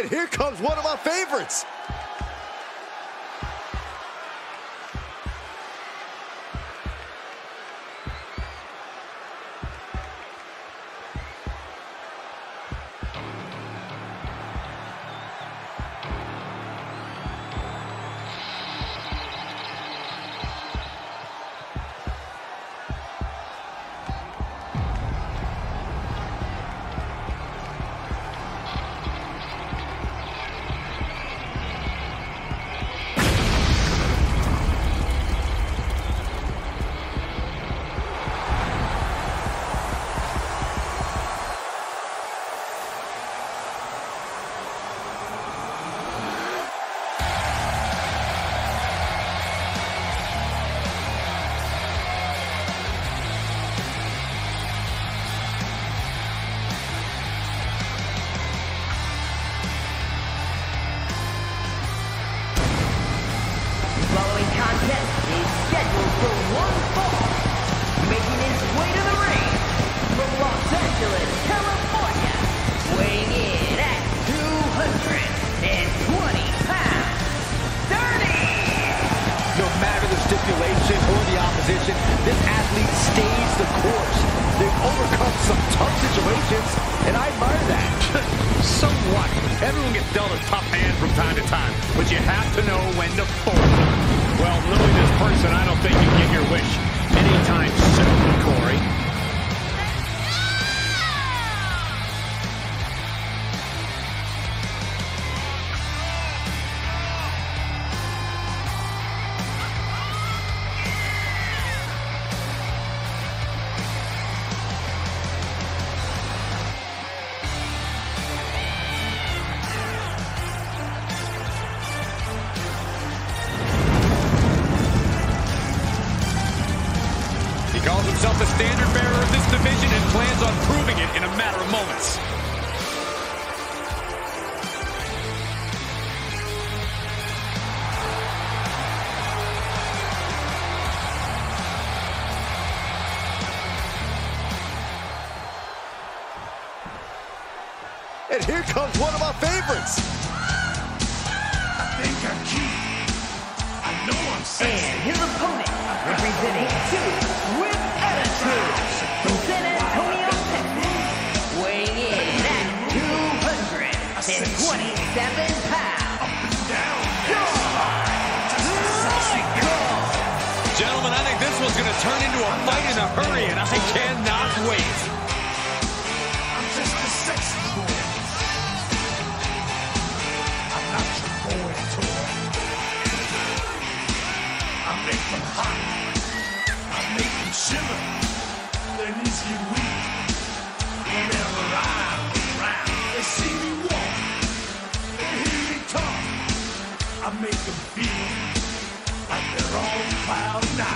And here comes one of my favorites. Comes one of my favorites. I think I'm key. I know I'm And his opponent, representing two with attitude from San Antonio, Texas, weighing in at 227 pounds. Up and down. Gentlemen, I think this one's going to turn into a fight in a hurry, and I cannot wait.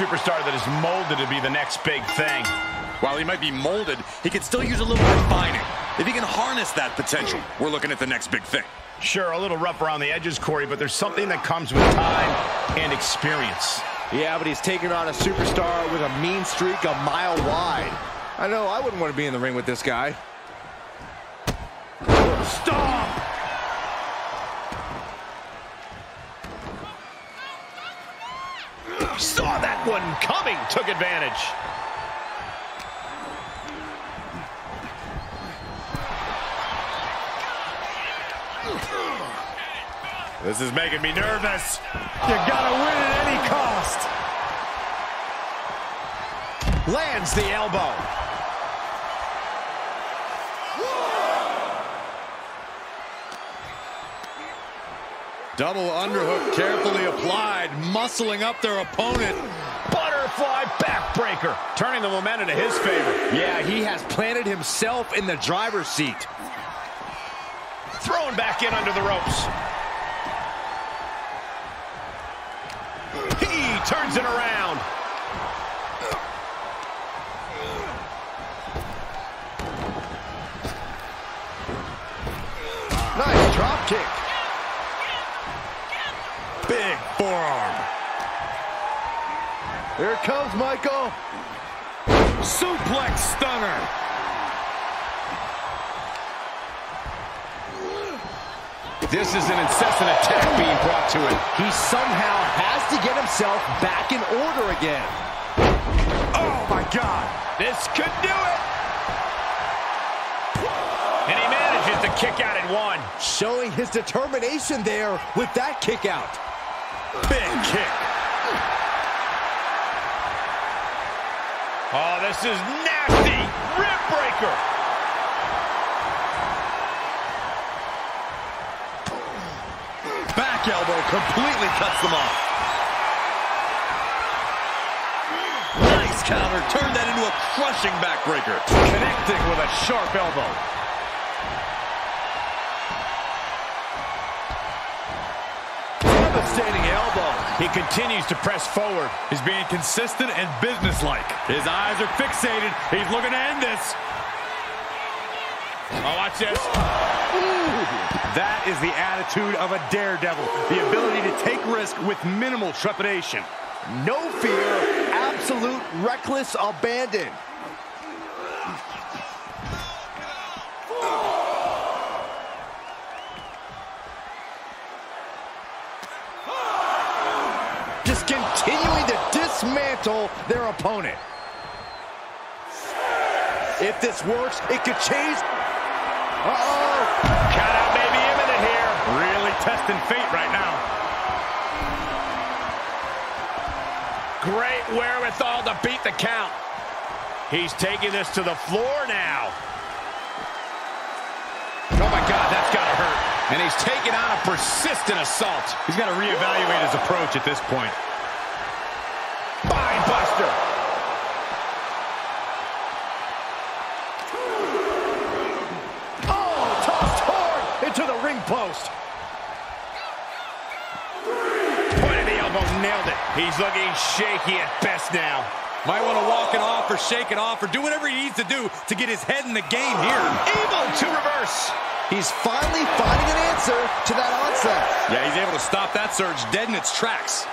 Superstar that is molded to be the next big thing. While he might be molded, he can still use a little refining. If he can harness that potential, we're looking at the next big thing. Sure, a little rough around the edges, Corey, but there's something that comes with time and experience. Yeah, but he's taking on a superstar with a mean streak a mile wide. I know I wouldn't want to be in the ring with this guy. Stop! Saw that one coming, took advantage. This is making me nervous. You gotta win at any cost. Lands the elbow. Double underhook carefully applied, muscling up their opponent. Butterfly Backbreaker, turning the momentum to his favor. Yeah, he has planted himself in the driver's seat. Thrown back in under the ropes. He turns it around. Nice drop kick. Big forearm. Here it comes, Michael. Suplex stunner. This is an incessant attack being brought to him. He somehow has to get himself back in order again. Oh, my God. This could do it. And he manages to kick out at one. Showing his determination there with that kick out. Big kick. Oh, this is nasty. Rib breaker. Back elbow completely cuts them off. Nice counter. Turned that into a crushing backbreaker. Connecting with a sharp elbow. Devastating elbow. He continues to press forward. He's being consistent and businesslike. His eyes are fixated. He's looking to end this. Oh, watch this. That is the attitude of a daredevil. The ability to take risk with minimal trepidation. No fear. Absolute reckless abandon. Just continuing to dismantle their opponent. If this works, it could change. Uh-oh. Count out may be imminent here. Really testing fate right now. Great wherewithal to beat the count. He's taking this to the floor now. Oh, my God, that's got to hurt. And he's taking on a persistent assault. He's got to reevaluate his approach at this point. Spine buster. Oh, tossed hard into the ring post. Point of the elbow, nailed it. He's looking shaky at best now. Might want to walk it off or shake it off or do whatever he needs to do to get his head in the game here. Able to reverse. He's finally finding an answer to that onset. Yeah, he's able to stop that surge dead in its tracks.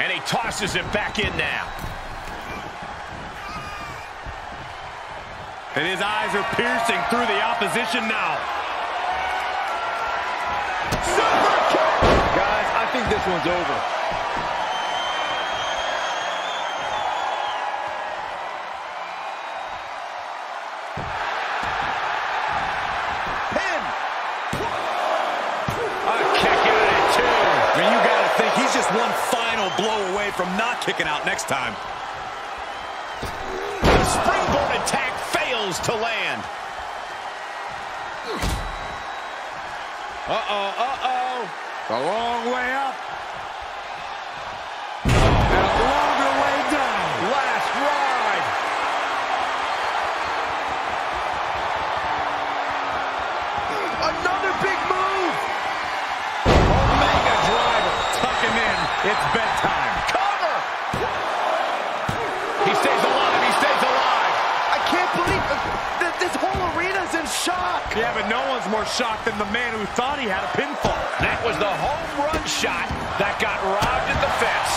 And he tosses it back in now. And his eyes are piercing through the opposition now. Guys, I think this one's over. From not kicking out next time. The springboard attack fails to land. Uh-oh, uh-oh. A long way up. And a longer way down. Last ride. Another big move! Omega driver. Tuck him in. It's bedtime. Cover. He stays alive. He stays alive. I can't believe that this whole arena's in shock! Yeah, but no one's more shocked than the man who thought he had a pinfall. That was the home run shot that got robbed at the fence.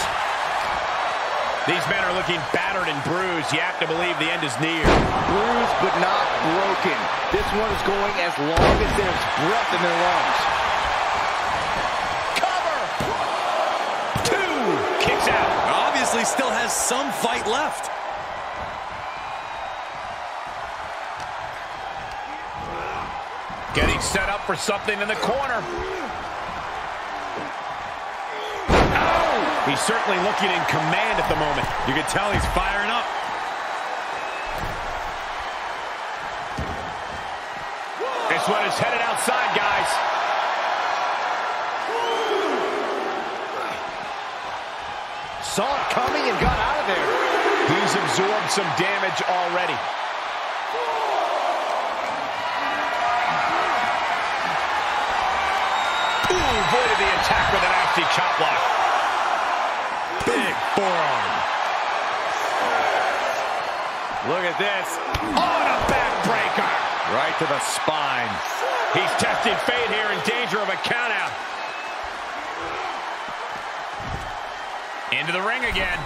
These men are looking battered and bruised. You have to believe the end is near. Bruised but not broken. This one is going as long as there's breath in their lungs. Cover. Two. Kicks out. Obviously still has some fight left. For something in the corner. Oh! He's certainly looking in command at the moment. You can tell he's firing up. This one is headed outside, guys. saw it coming and got out of there. He's absorbed some damage already. Chop block. Big forearm. Look at this. And a backbreaker. Right to the spine. He's testing fate here in danger of a countout. Into the ring again.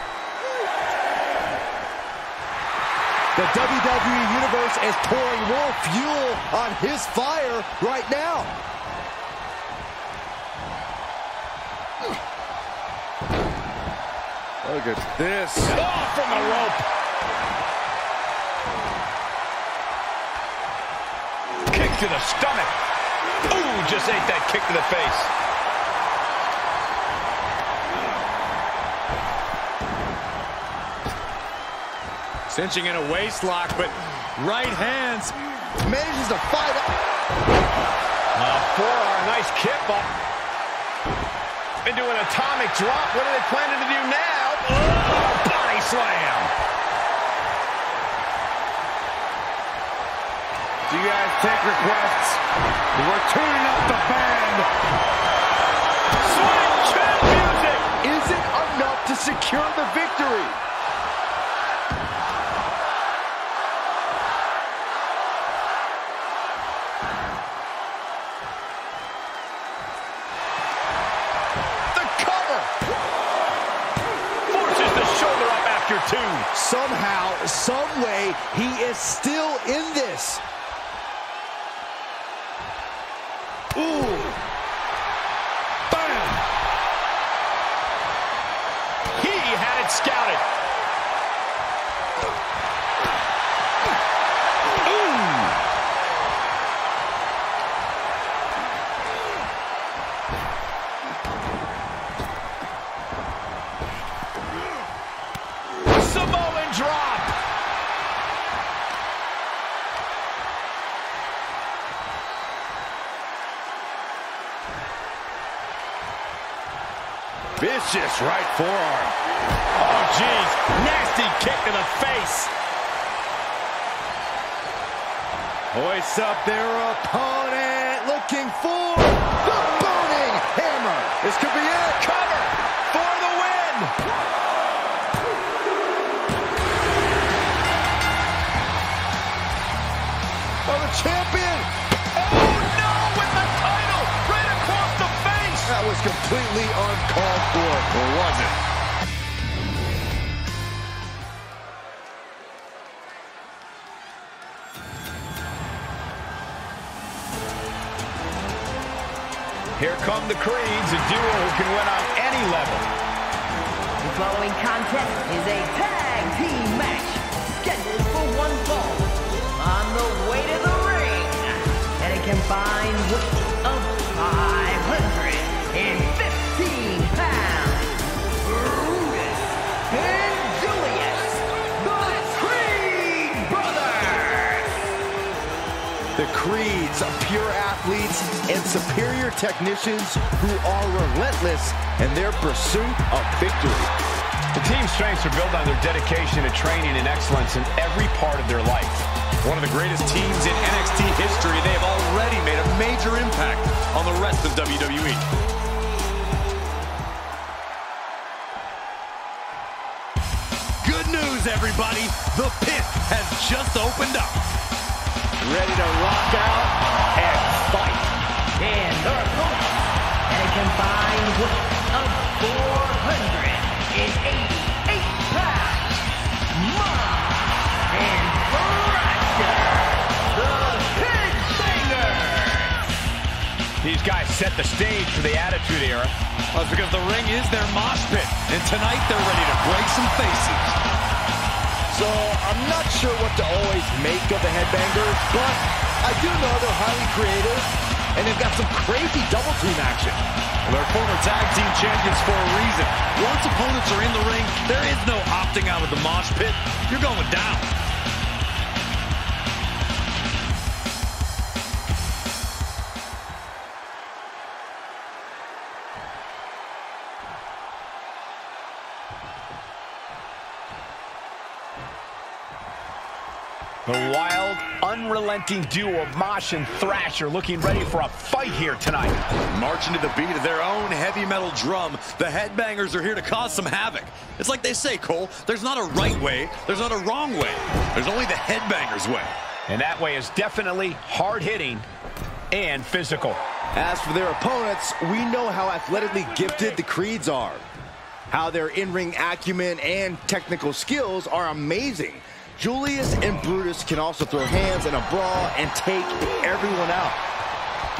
The WWE Universe is pouring more fuel on his fire right now. Look at this. Oh, from the rope. Kick to the stomach. Ooh, just ate that kick to the face. Cinching in a waist lock, but right hands. Manages to fight up. Uh, forearm, nice kick up. Into an atomic drop. What are they planning to do now? Body slam. Do you guys take requests? We're tuning up the band. Sweet chin music. Isn't enough to secure the victory. Duo who can win on any level. The following contest is a tag team match scheduled for one fall. On the way to the ring, and a combined weight of 515 pounds. Brutus and Julius, the Creed brothers. The Creeds, pure athletes and superior technicians who are relentless in their pursuit of victory. The team's strengths are built on their dedication to training and excellence in every part of their life. One of the greatest teams in NXT history. They have already made a major impact on the rest of. WWE. Good news, everybody. The pit has just opened up. Ready to rock out and fight. And their opponents at a combined weight of 488 pounds. Mosh and Thrasher, the Headbangers. These guys set the stage for the Attitude Era. That's because the ring is their mosh pit. And tonight they're ready to break some faces. So I'm not sure what to always make of the headbangers, but I do know they're highly creative and they've got some crazy double team action. They're former tag team champions for a reason. Once opponents are in the ring, there is no opting out of the mosh pit. You're going down. The wild, unrelenting duo of Mosh and Thrasher looking ready for a fight here tonight. Marching to the beat of their own heavy metal drum, the Headbangers are here to cause some havoc. It's like they say, Cole, there's not a right way, there's not a wrong way. There's only the Headbangers way. And that way is definitely hard-hitting and physical. As for their opponents, we know how athletically gifted the Creeds are. How their in-ring acumen and technical skills are amazing. Julius and Brutus can also throw hands in a brawl and take everyone out.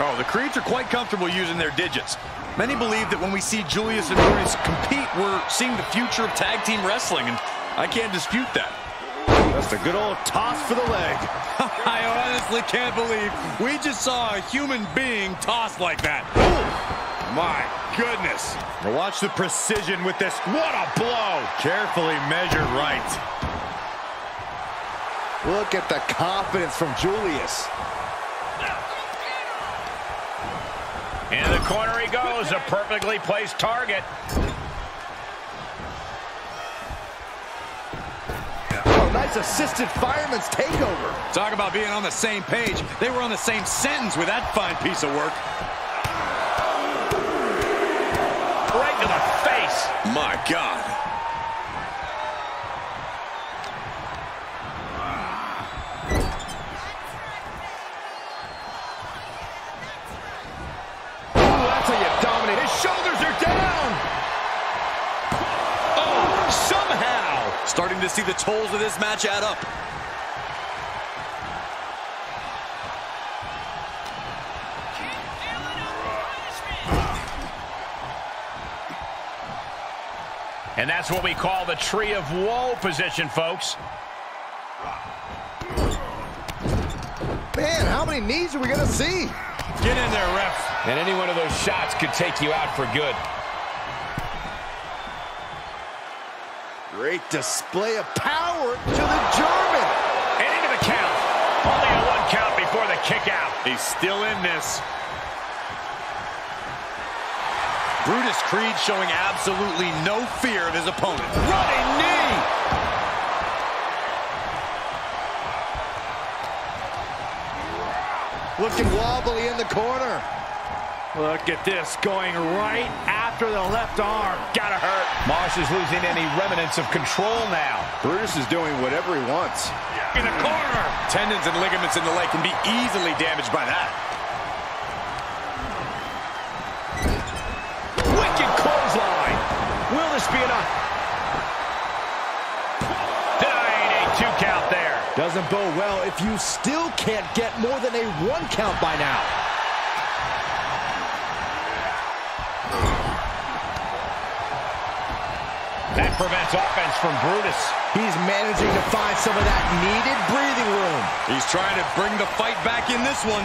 Oh, the Creeds are quite comfortable using their digits. Many believe that when we see Julius and Brutus compete, we're seeing the future of tag team wrestling, and I can't dispute that. That's a good old toss for the leg. I honestly can't believe we just saw a human being tossed like that. My goodness. Now watch the precision with this. What a blow. Carefully measured right. Look at the confidence from Julius. In the corner he goes, a perfectly placed target. Oh, nice assisted fireman's takeover. Talk about being on the same page. They were on the same sentence with that fine piece of work. Right to the face. My God. Shoulders are down. Oh, somehow. Starting to see the tolls of this match add up. And that's what we call the tree of woe position, folks. Man, how many knees are we going to see? Get in there, refs. And any one of those shots could take you out for good. Great display of power to the German. And into the count. Only a one count before the kick out. He's still in this. Brutus Creed showing absolutely no fear of his opponent. Running knee! Looking wobbly in the corner. Look at this, going right after the left arm. Gotta hurt. Mosh is losing any remnants of control now. Brutus is doing whatever he wants. In the corner. Tendons and ligaments in the leg can be easily damaged by that. Wicked clothesline. Will this be enough? Denying a two count there. Doesn't bode well if you still can't get more than a one count by now. That prevents offense from Brutus. He's managing to find some of that needed breathing room. He's trying to bring the fight back in this one.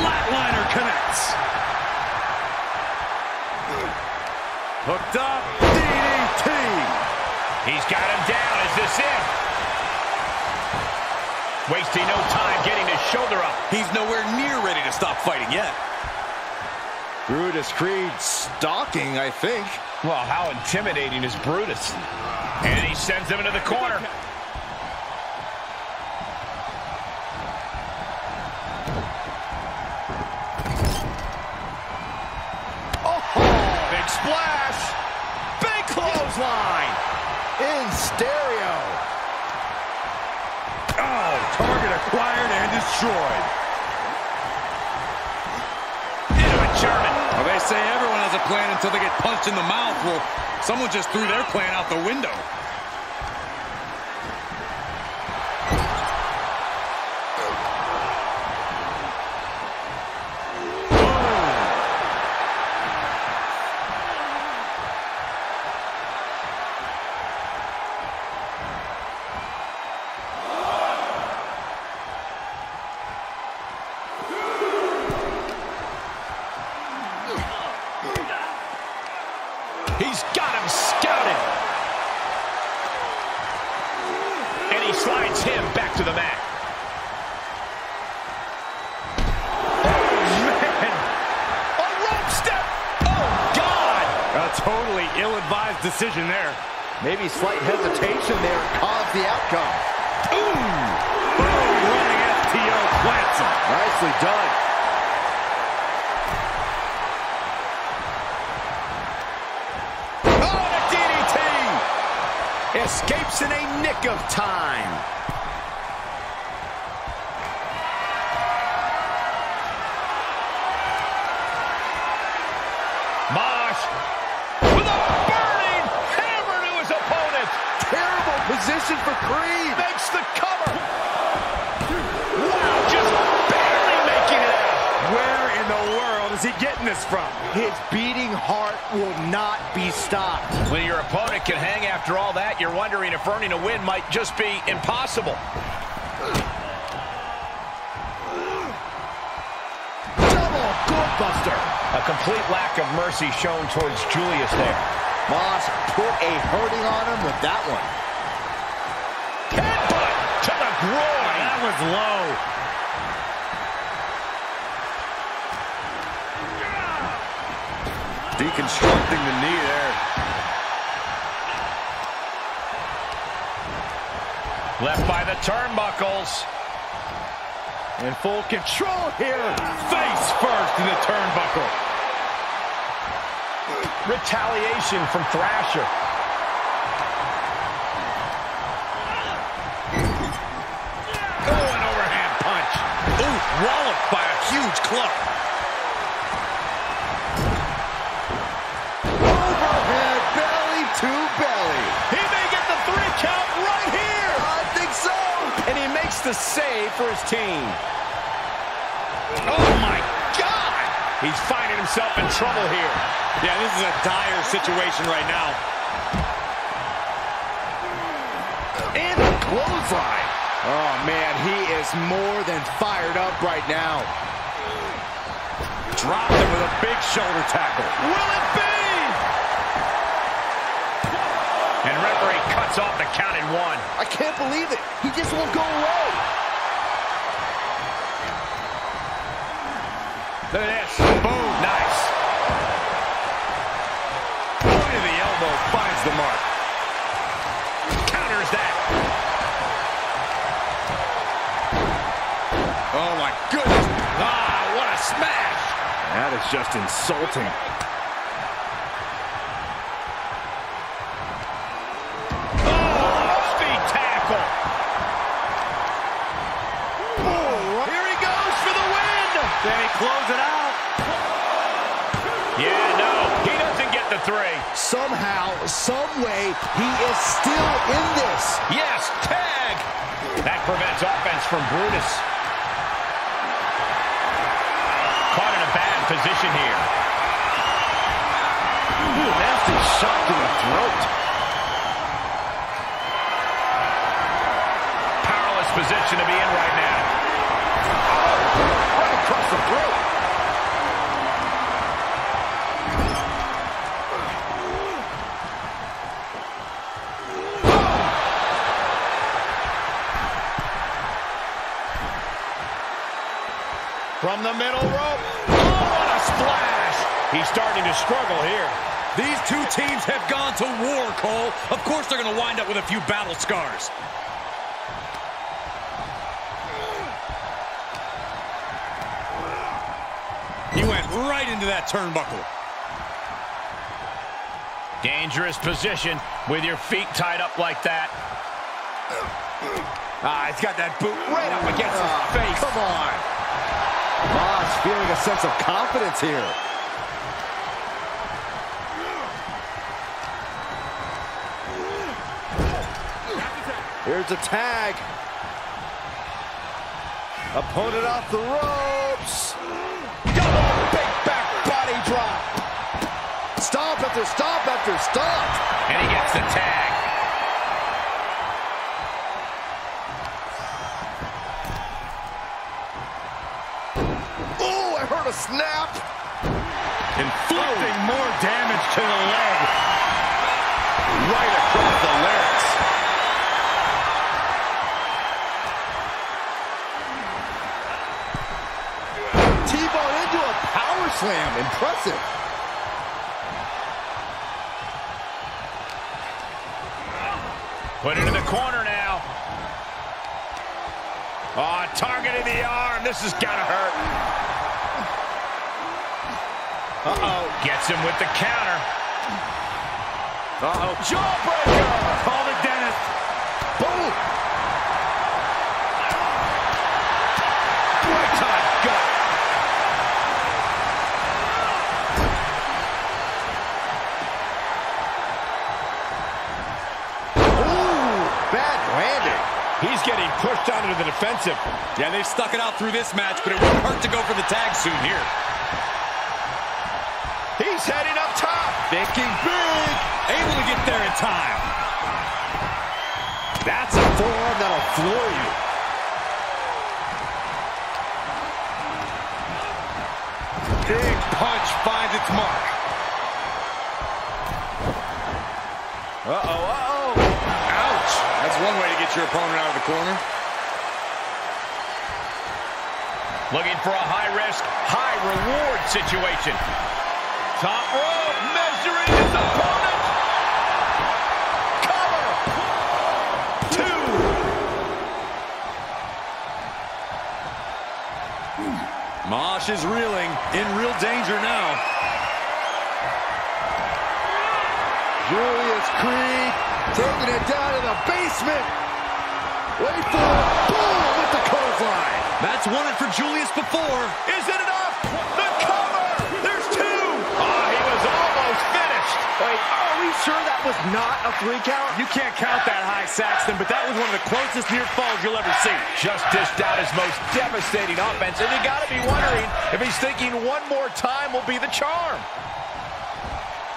Flatliner connects. Hooked up. DDT. He's got him down. Is this it? Wasting no time getting his shoulder up. He's nowhere near ready to stop fighting yet. Brutus Creed stalking, I think. Well, how intimidating is Brutus? And he sends him into the corner. Destroyed. Into a German. Well, they say everyone has a plan until they get punched in the mouth. Well, someone just threw their plan out the window. Maybe slight if earning a win might just be impossible. Double goalbuster. A complete lack of mercy shown towards Julius there. Mosh put a hurting on him with that one. Headbutt to the groin. That was low. Deconstructing the knee there. Left by the turnbuckles. In full control here. Face first in the turnbuckle. Retaliation from Thrasher. Oh, an overhand punch. Ooh, walloped by a huge club. Overhead belly to belly. He may get the three count right here. I think so. And the save for his team. Oh, my God. He's finding himself in trouble here. Yeah, this is a dire situation right now. And a clothesline. Oh, man, he is more than fired up right now. Dropped him with a big shoulder tackle. Will it be? Cuts off the count in one. I can't believe it. He just won't go away. Look at this. Boom. Nice. Point of the elbow finds the mark. Counters that. Oh, my goodness. Ah, what a smash. That is just insulting. Close it out? Yeah, no, he doesn't get the three. Somehow, someway, he is still in this. Yes, tag. That prevents offense from Brutus. Caught in a bad position here. Ooh, nasty shot to the throat. Powerless position to be in right now. From the middle rope. Oh, what a splash. He's starting to struggle here. These two teams have gone to war, Cole. Of course they're going to wind up with a few battle scars. He went right into that turnbuckle. Dangerous position with your feet tied up like that. Ah, he's got that boot right up against his Ah, face. Come on. Mosh feeling a sense of confidence here. Here's a tag. Opponent off the ropes. Double big back body drop. Stomp after stomp after stomp. And he gets the tag. Snap. Inflicting more damage to the leg. Right across the larynx. T-bone into a power slam. Impressive. Put it in the corner now. Oh, targeting the arm. This is gonna hurt. Uh-oh. Gets him with the counter. Uh-oh. Jawbreaker! Call the dentist. Boom! Right to the gut. Ooh, bad landing. He's getting pushed onto the defensive. Yeah, they've stuck it out through this match, but it won't hurt to go for the tag soon here. He's heading up top. Thinking big. Able to get there in time. That's a forearm that'll floor you. Big punch finds its mark. Uh-oh, uh-oh. Ouch. That's one way to get your opponent out of the corner. Looking for a high-risk, high-reward situation. Top rope, measuring his opponent. Cover. Two. Mosh is reeling, in real danger now. Julius Creed taking it down to the basement. Wait for it. Boom with the clothesline. That's it for Julius before. Is it finished. Wait, are we sure that was not a three count? You can't count that high, Saxton, but that was one of the closest near falls you'll ever see. Just dished out his most devastating offense, and you got to be wondering if he's thinking one more time will be the charm.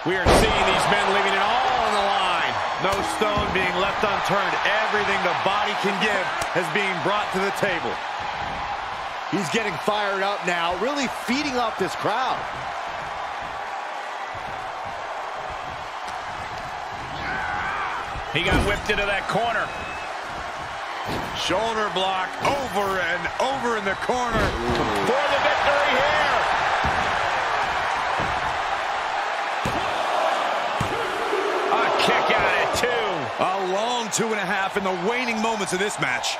We are seeing these men leaving it all on the line. No stone being left unturned. Everything the body can give is being brought to the table. He's getting fired up now, really feeding off this crowd. He got whipped into that corner. Shoulder block over and over in the corner. For the victory here. A kick out at two. A long two and a half in the waning moments of this match.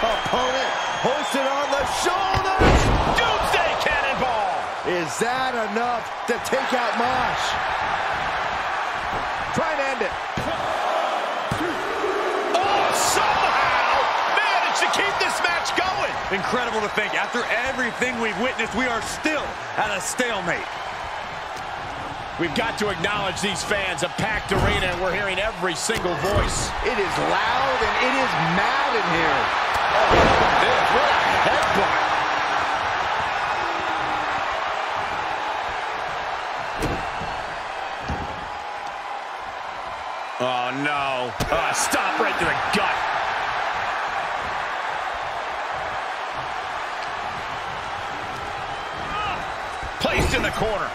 Opponent hoisted on the shoulders. Doomsday Cannonball! Is that enough to take out Mosh? Try and end it. Oh, somehow managed to keep this match going! Incredible to think, after everything we've witnessed, we are still at a stalemate. We've got to acknowledge these fans, a packed arena, and we're hearing every single voice. It is loud and it is mad in here. Oh, no. Uh, stop right to the gut. Placed in the corner.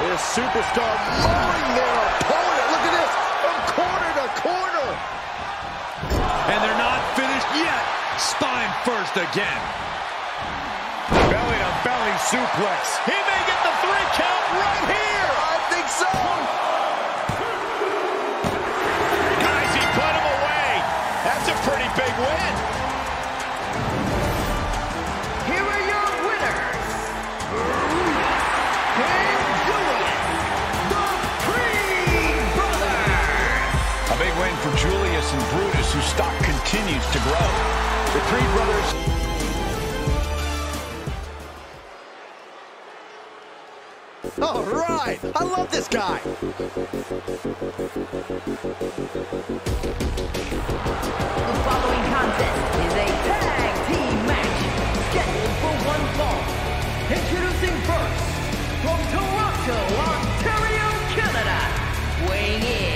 This superstar mowing their opponent. Look at this. From corner to corner. Spine first again. Belly to belly suplex. He may get the three count right here. I think so. Guys, he put him away. That's a pretty big win. Julius and Brutus, whose stock continues to grow. The Creed brothers All right. I love this guy. The following contest is a tag team match scheduled for one fall. Introducing first, from Toronto, Ontario, Canada, weighing in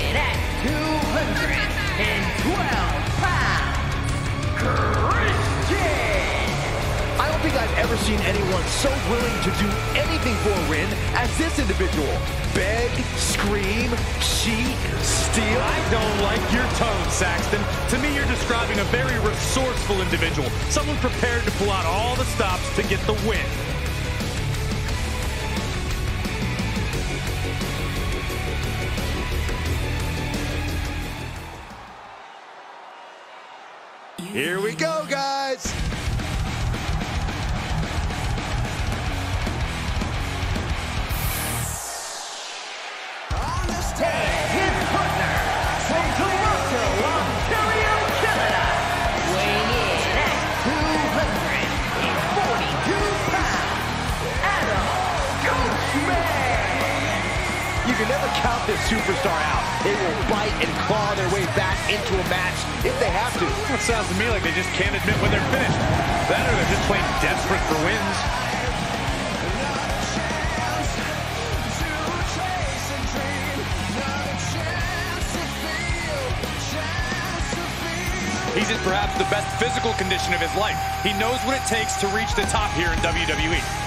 ever seen anyone so willing to do anything for a win as this individual. Beg, scream, cheat, steal. I don't like your tone, Saxton. To me, you're describing a very resourceful individual. Someone prepared to pull out all the stops to get the win. Here we go, guys. Superstar out. They will bite and claw their way back into a match if they have to. It sounds to me like they just can't admit when they're finished. That or they're just plain desperate for wins. He's in perhaps the best physical condition of his life. He knows what it takes to reach the top here in. WWE.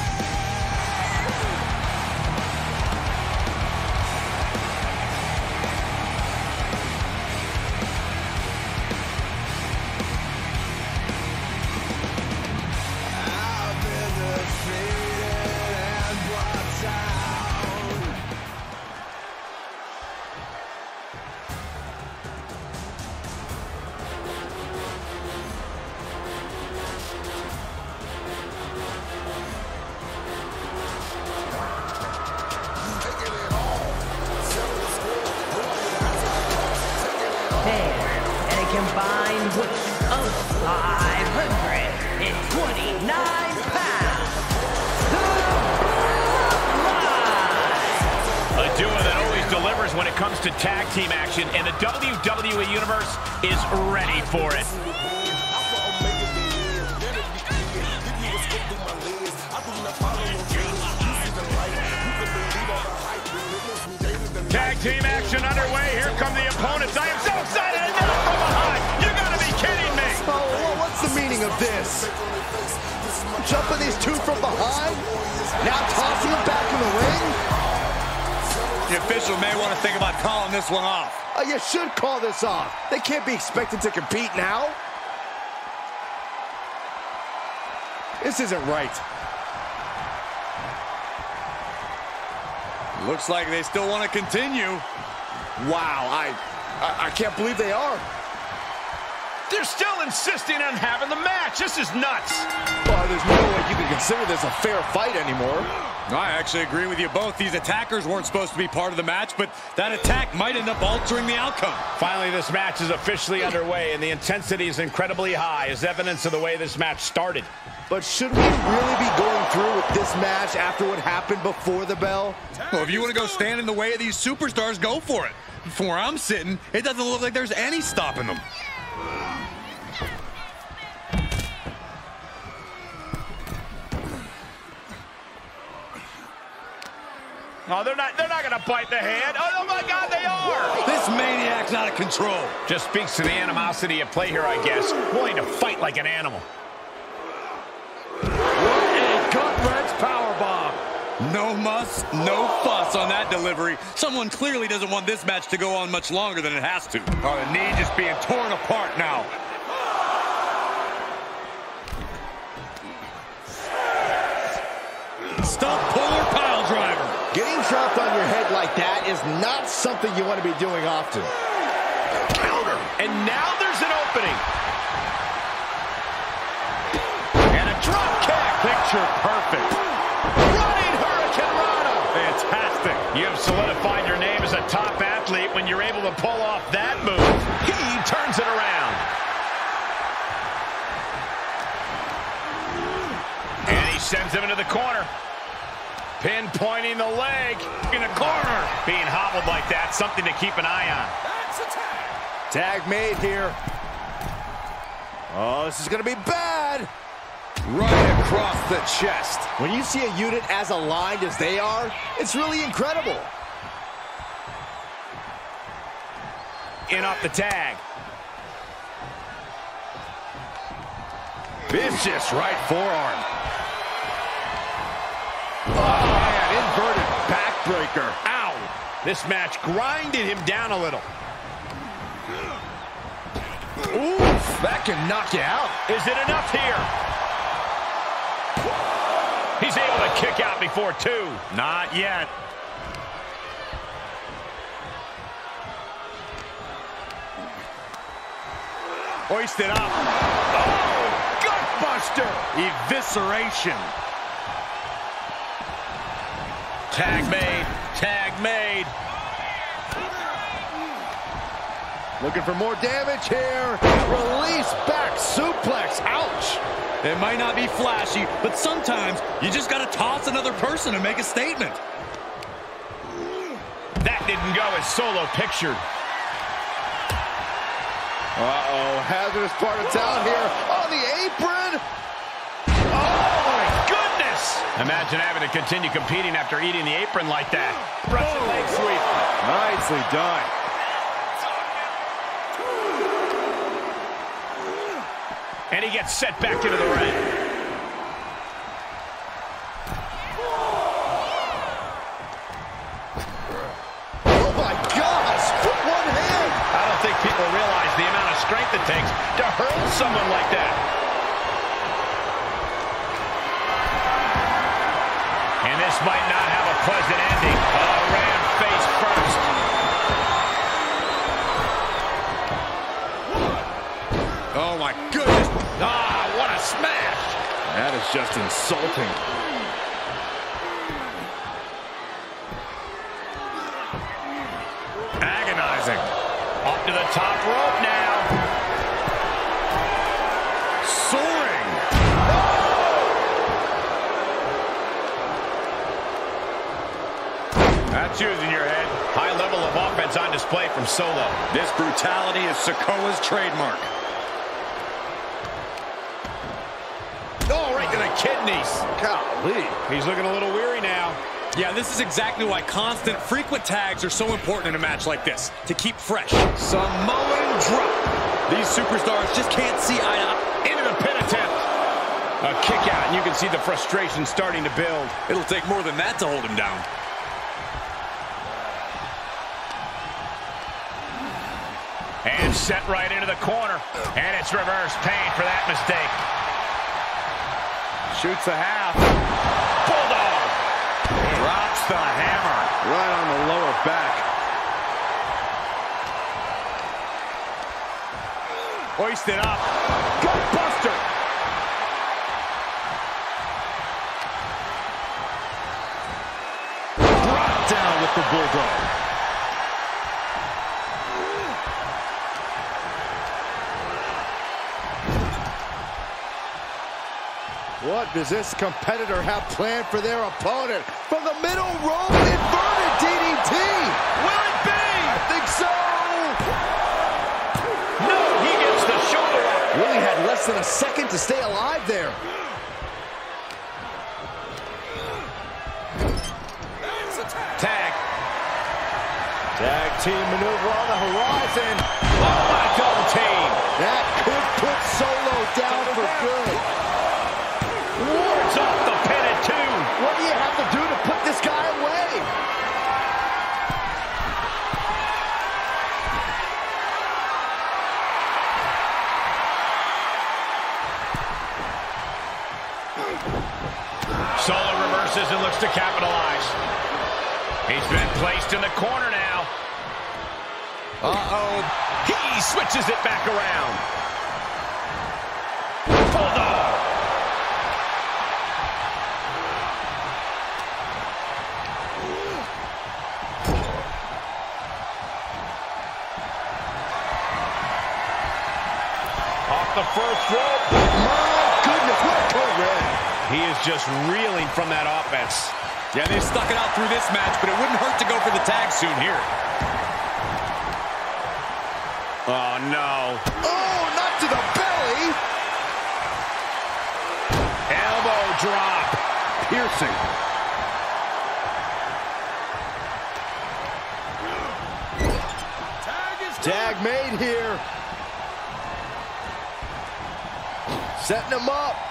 Be expected to compete now. This isn't right. Looks like they still want to continue. Wow, I, I, I can't believe they are. They're still insisting on having the match. This is nuts. Well, there's no way you can consider this a fair fight anymore. I actually agree with you both. These attackers weren't supposed to be part of the match, but that attack might end up altering the outcome. Finally, this match is officially underway, and the intensity is incredibly high, as evidence of the way this match started. But should we really be going through with this match after what happened before the bell? Well, if you want to go stand in the way of these superstars, go for it. From where I'm sitting, it doesn't look like there's any stopping them. Oh, they're not they're not gonna bite the hand. Oh, oh my god, they are! This maniac's out of control. Just speaks to the animosity at play here, I guess. Willing to fight like an animal. What a gut-wrench powerbomb. No muss, no fuss on that delivery. Someone clearly doesn't want this match to go on much longer than it has to. Oh, the knee just being torn apart now. Stump puller pile driver. Dropped on your head like that is not something you want to be doing often. Counter. And now there's an opening. And a drop kick. Picture perfect. Running Hurricane Rana. Fantastic. You have solidified your name as a top athlete when you're able to pull off that move. He turns it around. And he sends him into the corner. Pinpointing the leg in the corner. Being hobbled like that, something to keep an eye on. That's a tag. Tag made here. Oh, this is going to be bad. Right across the chest. When you see a unit as aligned as they are, it's really incredible. In off the tag. Vicious right forearm. Man, inverted backbreaker. Ow! This match grinded him down a little. Oof, that can knock you out. Is it enough here? He's able to kick out before two. Not yet. Hoisted up. Oh. Evisceration. Tag made. Tag made. Looking for more damage here. Release back suplex. Ouch. It might not be flashy, but sometimes you just got to toss another person and make a statement. That didn't go as Solo pictured. Uh-oh, hazardous part of town here on the Imagine having to continue competing after eating the apron like that. Russian leg sweep. Nicely done. And he gets set back into the ring. Oh my gosh, one hand. I don't think people realize the amount of strength it takes to hurl someone like that. And this might not have a pleasant ending. Oh, ran face first. Oh, my goodness. Ah, what a smash. That is just insulting. Agonizing. Up to the top rope now. Soaring. That's using your head. High level of offense on display from Solo. This brutality is Sikoa's trademark. Oh, right to the kidneys. Golly. He's looking a little weary now. Yeah, this is exactly why constant, frequent tags are so important in a match like this. To keep fresh. Samoan drop. These superstars just can't see eye to eye. Into the pin attempt. A kick out, and you can see the frustration starting to build. It'll take more than that to hold him down. Set right into the corner. And it's reverse pain for that mistake. Shoots a half. Bulldog. Drops the hammer. Right on the lower back. Hoisted up. Gutbuster. Brought down with the bulldog. What does this competitor have planned for their opponent? From the middle rope, inverted DDT. Will it be? I think so. No, he gets the shoulder up. Really had less than a second to stay alive there. Tag. Tag team maneuver on the horizon. Oh, my double team. That could put Solo down for good. Wards off the pin at two. What do you have to do to put this guy away? Solo reverses and looks to capitalize. He's been placed in the corner now. Uh-oh. He switches it back around. Just reeling from that offense. Yeah, they've stuck it out through this match, but it wouldn't hurt to go for the tag soon here. Oh, no. Oh, not to the belly. Elbow drop. Piercing. Tag made here. Setting him up.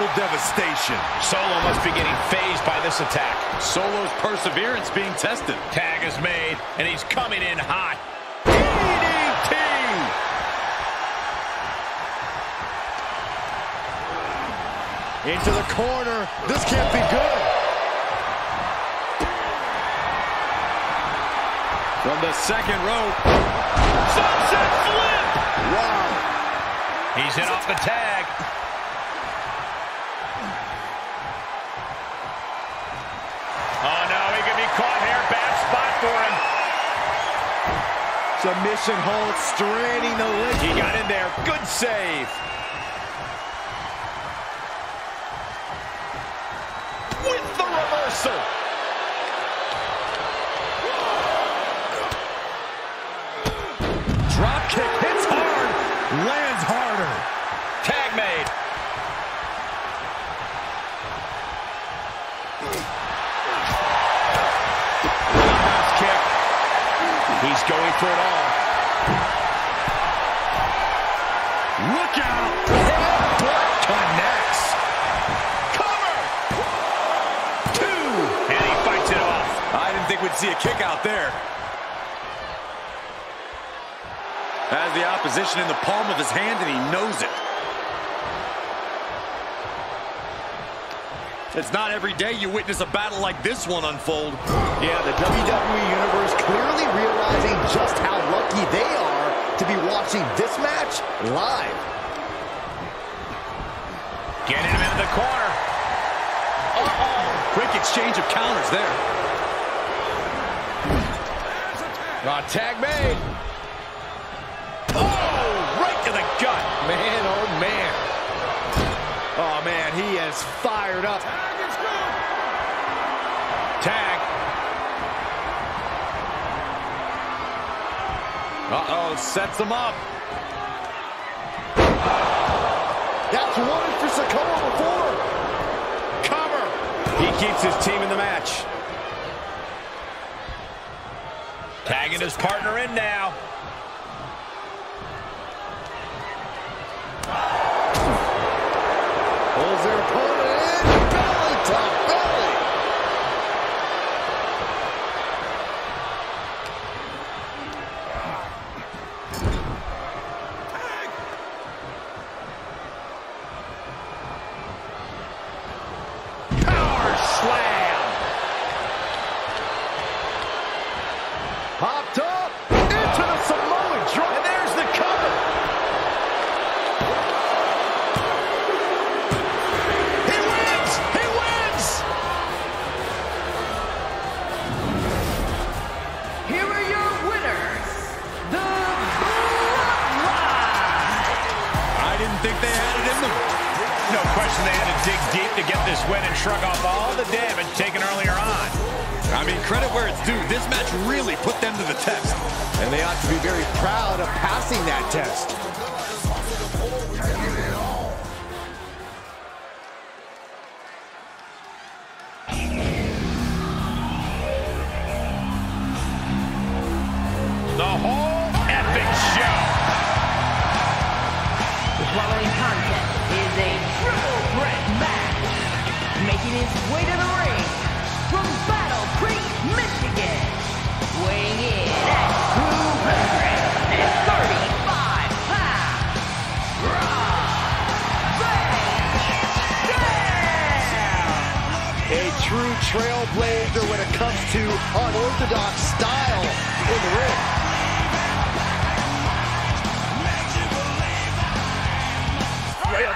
Double devastation. Solo must be getting phased by this attack. Solo's perseverance being tested. Tag is made, and he's coming in hot. DDT. Into the corner. This can't be good. From the second rope. Sunset flip! Wow. He's in off the tag. Submission hold straining the leg. He got in there. Good save. For it all. Look out. Headbutt connects. Cover. Two. And he fights it off. I didn't think we'd see a kick out there. Has the opposition in the palm of his hand, and he knows it. It's not every day you witness a battle like this one unfold. Yeah, the WWE Universe clearly realizing just how lucky they are to be watching this match live. Getting him into the corner. Quick exchange of counters there. Uh, tag made. Oh, right to the gut. Man, oh man. Oh man, he is fired up. Tag. Uh-oh, sets him up. That's one for Sikoa before. Cover. He keeps his team in the match. Tagging his partner in now. Way to the ring from Battle Creek, Michigan. Weighing in at 235 pounds. Rob. A true trailblazer when it comes to unorthodox style in the ring.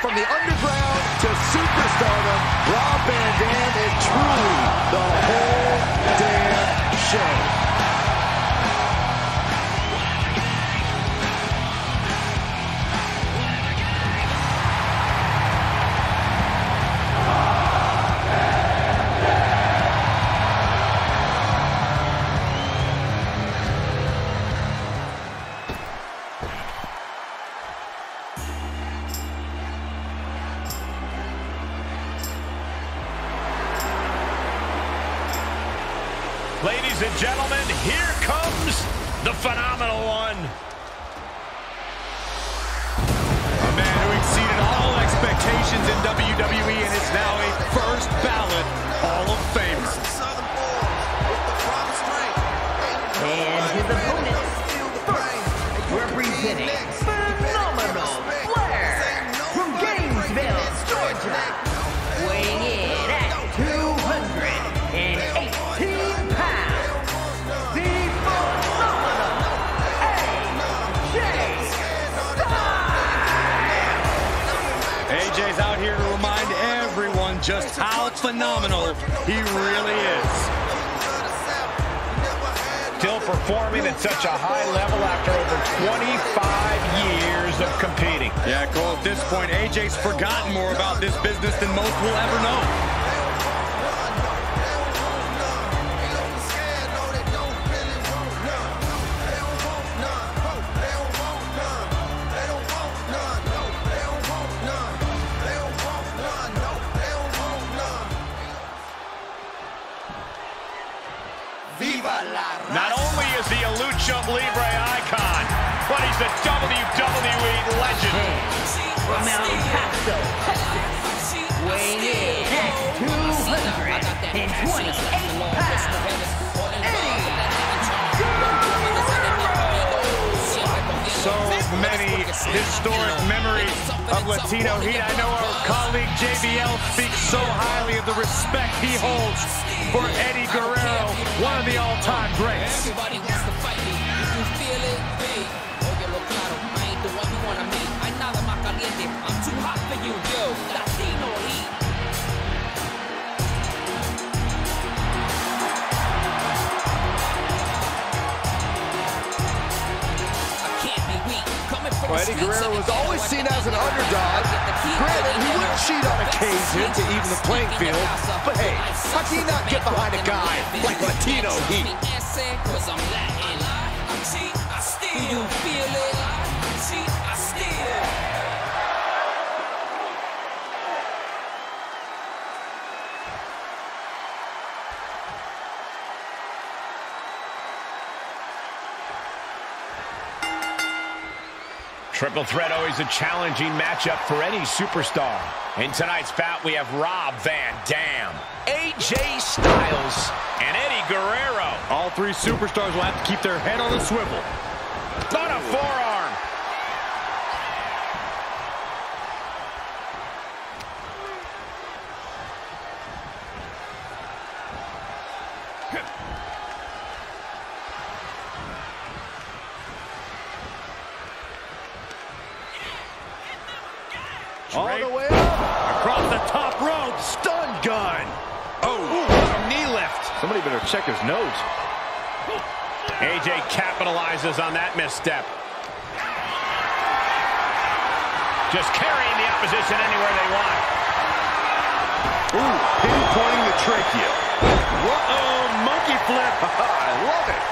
From the underground to superstardom, Rob Van Dam is truly the whole damn show. Triple threat always a challenging matchup for any superstar. In tonight's bout, we have Rob Van Dam, AJ Styles, and Eddie Guerrero. All three superstars will have to keep their head on the swivel. On a forearm. All the way up. Across the top rope. Stun gun. Oh, what a knee lift. Somebody better check his nose. AJ on that misstep. Just carrying the opposition anywhere they want. Ooh, pinpointing the trachea. Whoa, monkey flip. I love it.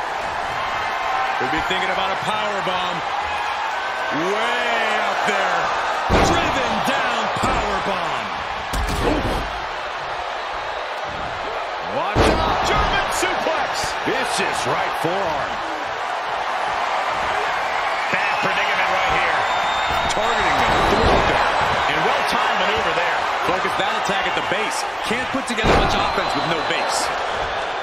Could be thinking about a power bomb. Way up there. Driven down power bomb. Watch out. German suplex. Vicious right forearm. And well-timed maneuver there. Focus that attack at the base. Can't put together much offense with no base.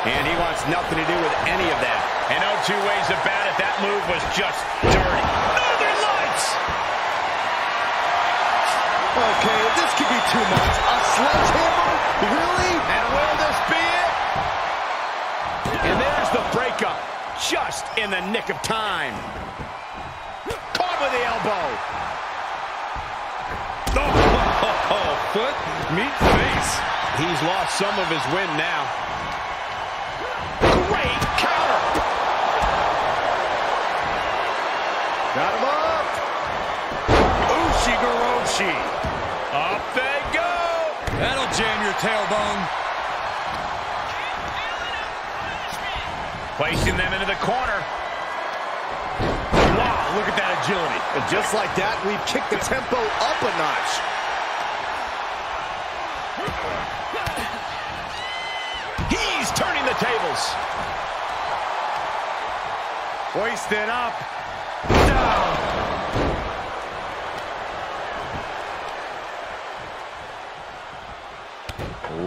And he wants nothing to do with any of that. And no two ways about it. That move was just dirty. Northern Lights. Okay, this could be too much. A sledgehammer? Really? And will this be it? And there's the breakup. Just in the nick of time. Caught with the elbow. Foot, meet face. He's lost some of his wind now. Great counter. Got him up. Ushigoroshi. Up they go. That'll jam your tailbone. Placing them into the corner. Wow, look at that agility. And just like that, we've kicked the tempo up a notch. Hoisted up. Down.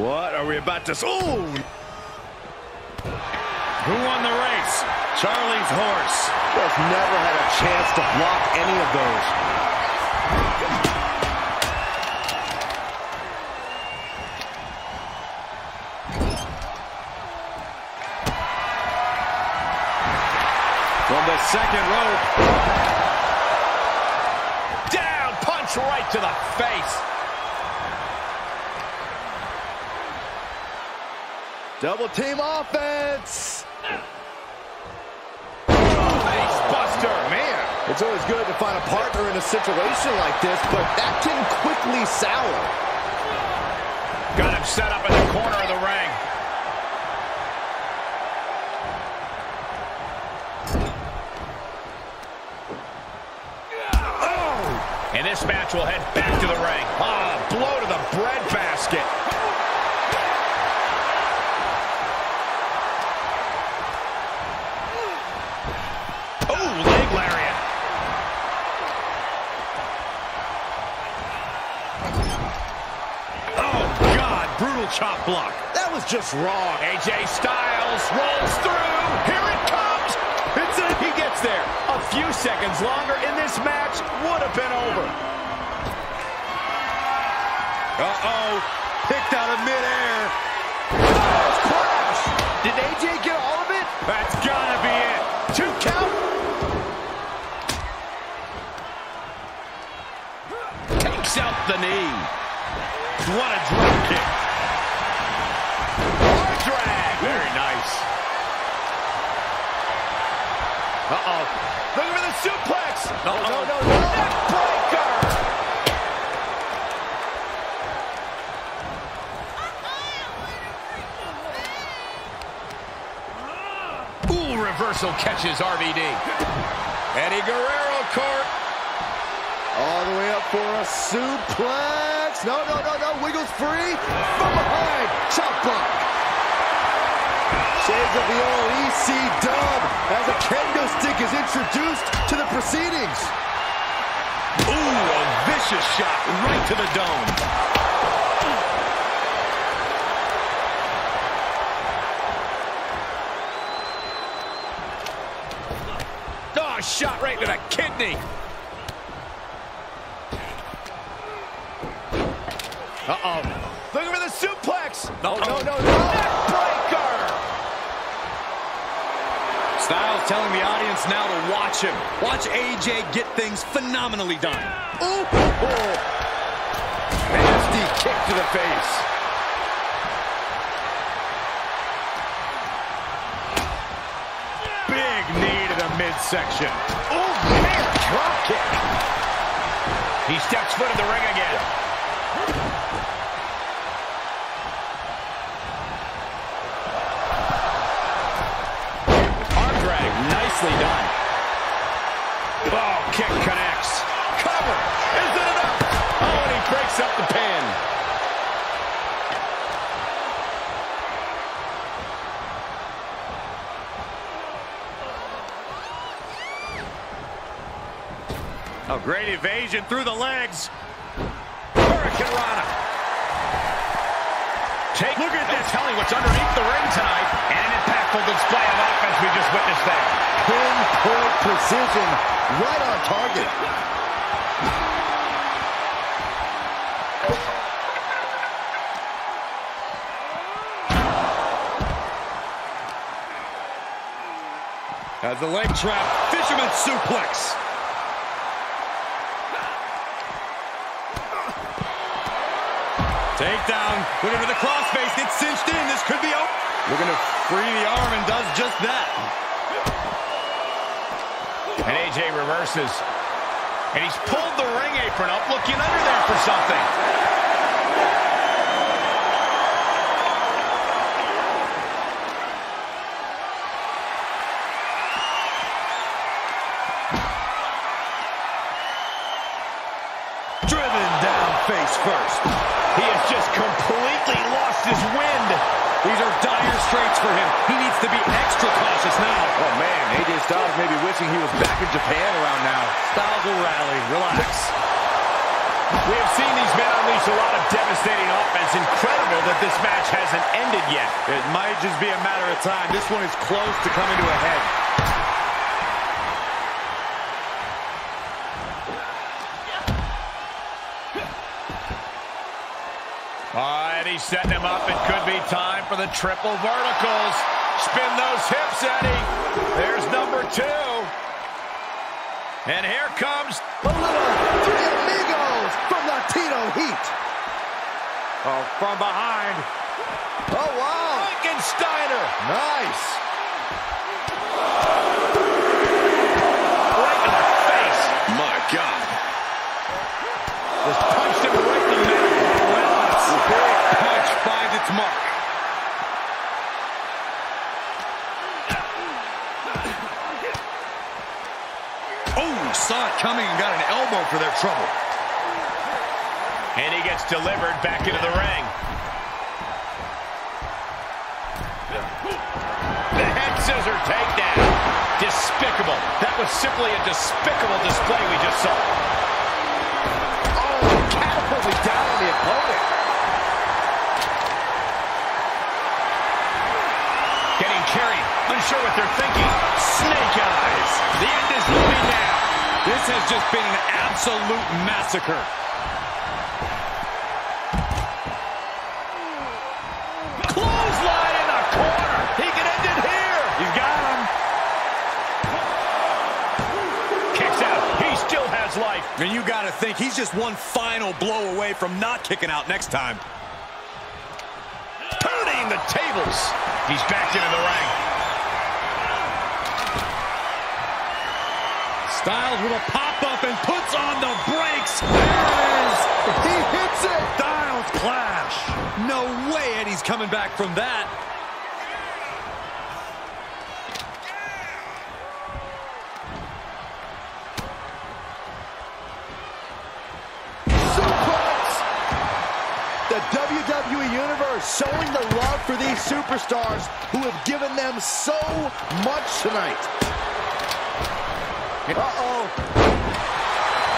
What are we about to... Ooh! Who won the race? Charlie's horse. Just never had a chance to block any of those. Double team offense. Face buster. Man, it's always good to find a partner in a situation like this, but that can quickly sour. Got him set up in the corner of the ring. Oh! And this match will head back to the ring. Ah, blow to the breadbasket. Chop block. That was just wrong. AJ Styles rolls through. Here it comes. It's he gets there. A few seconds longer in this match would have been over. Uh-oh. Picked out of midair. Crash. Did AJ get all of it? That's gotta be it. Two count. Takes out the knee. What a drop kick. Hard drag. Very nice. Uh-oh. Looking for the suplex. No, no, no, no. Breaker. Ooh, reversal catches RVD. Eddie Guerrero, Court. All the way up for a suplex. No, no, no, no. Wiggles free. From behind. Chop block. Shades of the old EC dub as a kendo stick is introduced to the proceedings. Ooh, a vicious shot right to the dome. Oh, shot right to the kidney. Uh-oh. Looking for the suplex. No, no, no, no. Breaker. Styles telling the audience now to watch him. Watch AJ get things phenomenally done. Ooh. Oh. Nasty kick to the face. Big knee to the midsection. Oh, man, drop kick. He steps foot in the ring again. Great evasion through the legs. Hurricane Rana. Take, Look at this. telling what's underneath the ring tonight. And an impactful display of offense we just witnessed there. Pinpoint precision. Right on target. As the leg trap, fisherman suplex. Takedown. Looking for the crossface. Gets cinched in. This could be over. To free the arm and does just that. And AJ reverses. And he's pulled the ring apron up, looking under there for something. Driven down face first. Are dire straits for him. He needs to be extra cautious now. Oh, man, AJ Styles may be wishing he was back in Japan around now. Styles will rally. Relax. We have seen these men unleash a lot of devastating offense. Incredible that this match hasn't ended yet. It might just be a matter of time. This one is close to coming to a head. He's setting him up. It could be time for the triple verticals. Spin those hips, Eddie. There's number two. And here comes... A little Three Amigos from Latino Heat. Oh, from behind. Oh, wow. Frankensteiner. Nice. Right in the face. My God. Just punched him right in the middle. Big punch finds its mark. Oh, saw it coming and got an elbow for their trouble. And he gets delivered back into the ring. The head scissor takedown. Despicable. That was simply a despicable display we just saw. Oh, catapulted down on the opponent. Unsure what they're thinking. Snake eyes. The end is looming now. This has just been an absolute massacre. Clothesline in the corner. He can end it here. He's got him. Kicks out. He still has life. And you got to think he's just one final blow away from not kicking out next time. Turning the tables. He's back into the ring. Styles with a pop-up and puts on the brakes. There it is. He hits it. Styles clash. No way Eddie's coming back from that. The WWE Universe showing the love for these superstars who have given them so much tonight. Uh-oh.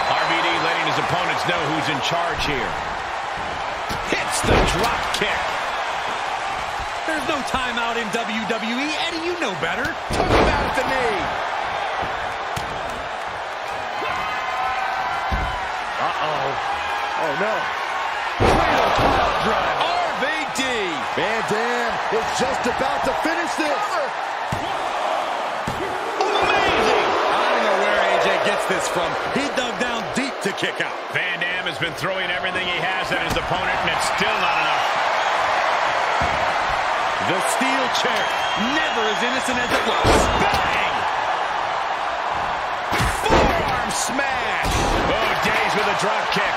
RVD letting his opponents know who's in charge here. Hits the drop kick. There's no timeout in WWE. Eddie, you know better. Took him out at the knee. Uh-oh. Oh, no. Cradle pile drive. RVD. Van Dam is just about to finish this. Amazing. I don't know where AJ gets this from. He dug down deep to kick out. Van Dam has been throwing everything he has at his opponent, and it's still not enough. The steel chair, never as innocent as it looks. Bang! Forearm smash. Oh, Days with a drop kick.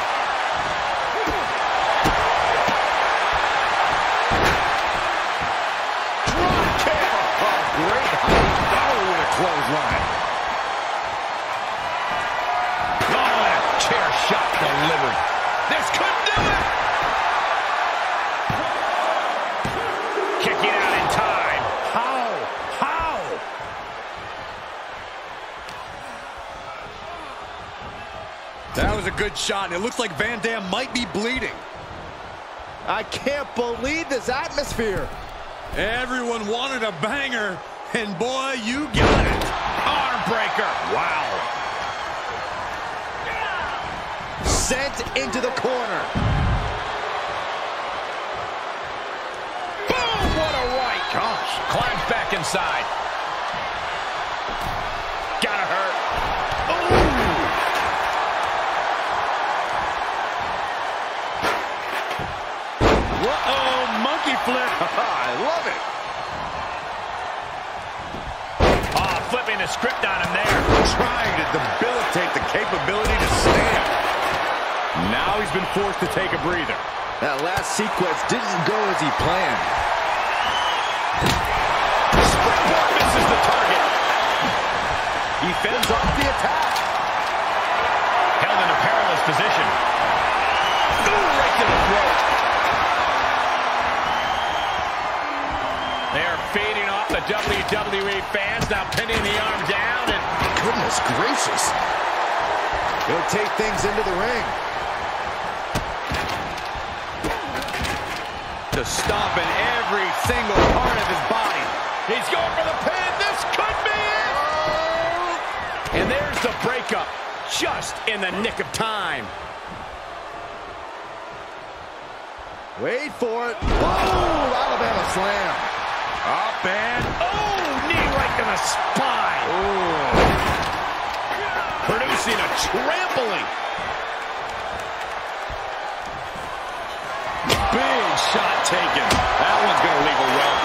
Drop kick. Oh, great. Oh, with a clothesline. This could do it. Kicking out in time. How? How? That was a good shot, and it looks like Van Dam might be bleeding. I can't believe this atmosphere. Everyone wanted a banger, and boy, you got it. Arm breaker. Wow. Sent into the corner. Boom! What a right. Gosh. Climbs back inside. Gotta hurt. Ooh! Uh-oh, monkey flip. I love it. Oh, flipping the script on him there. Trying to debilitate the capability to stand. Now he's been forced to take a breather. That last sequence didn't go as he planned. Springboard misses the target. He fends off the attack. Held in a perilous position. Ooh, right to the throat. WWE fans now pinning the arm down and Goodness gracious. He'll take things into the ring. To stomping every single part of his body. he's going for the pin. This could be it. And there's the breakup just in the nick of time. Wait for it. Whoa! Alabama slam. Up and Oh, knee right to the spine. Producing a trampling. Shot taken. That one's going to leave a welt.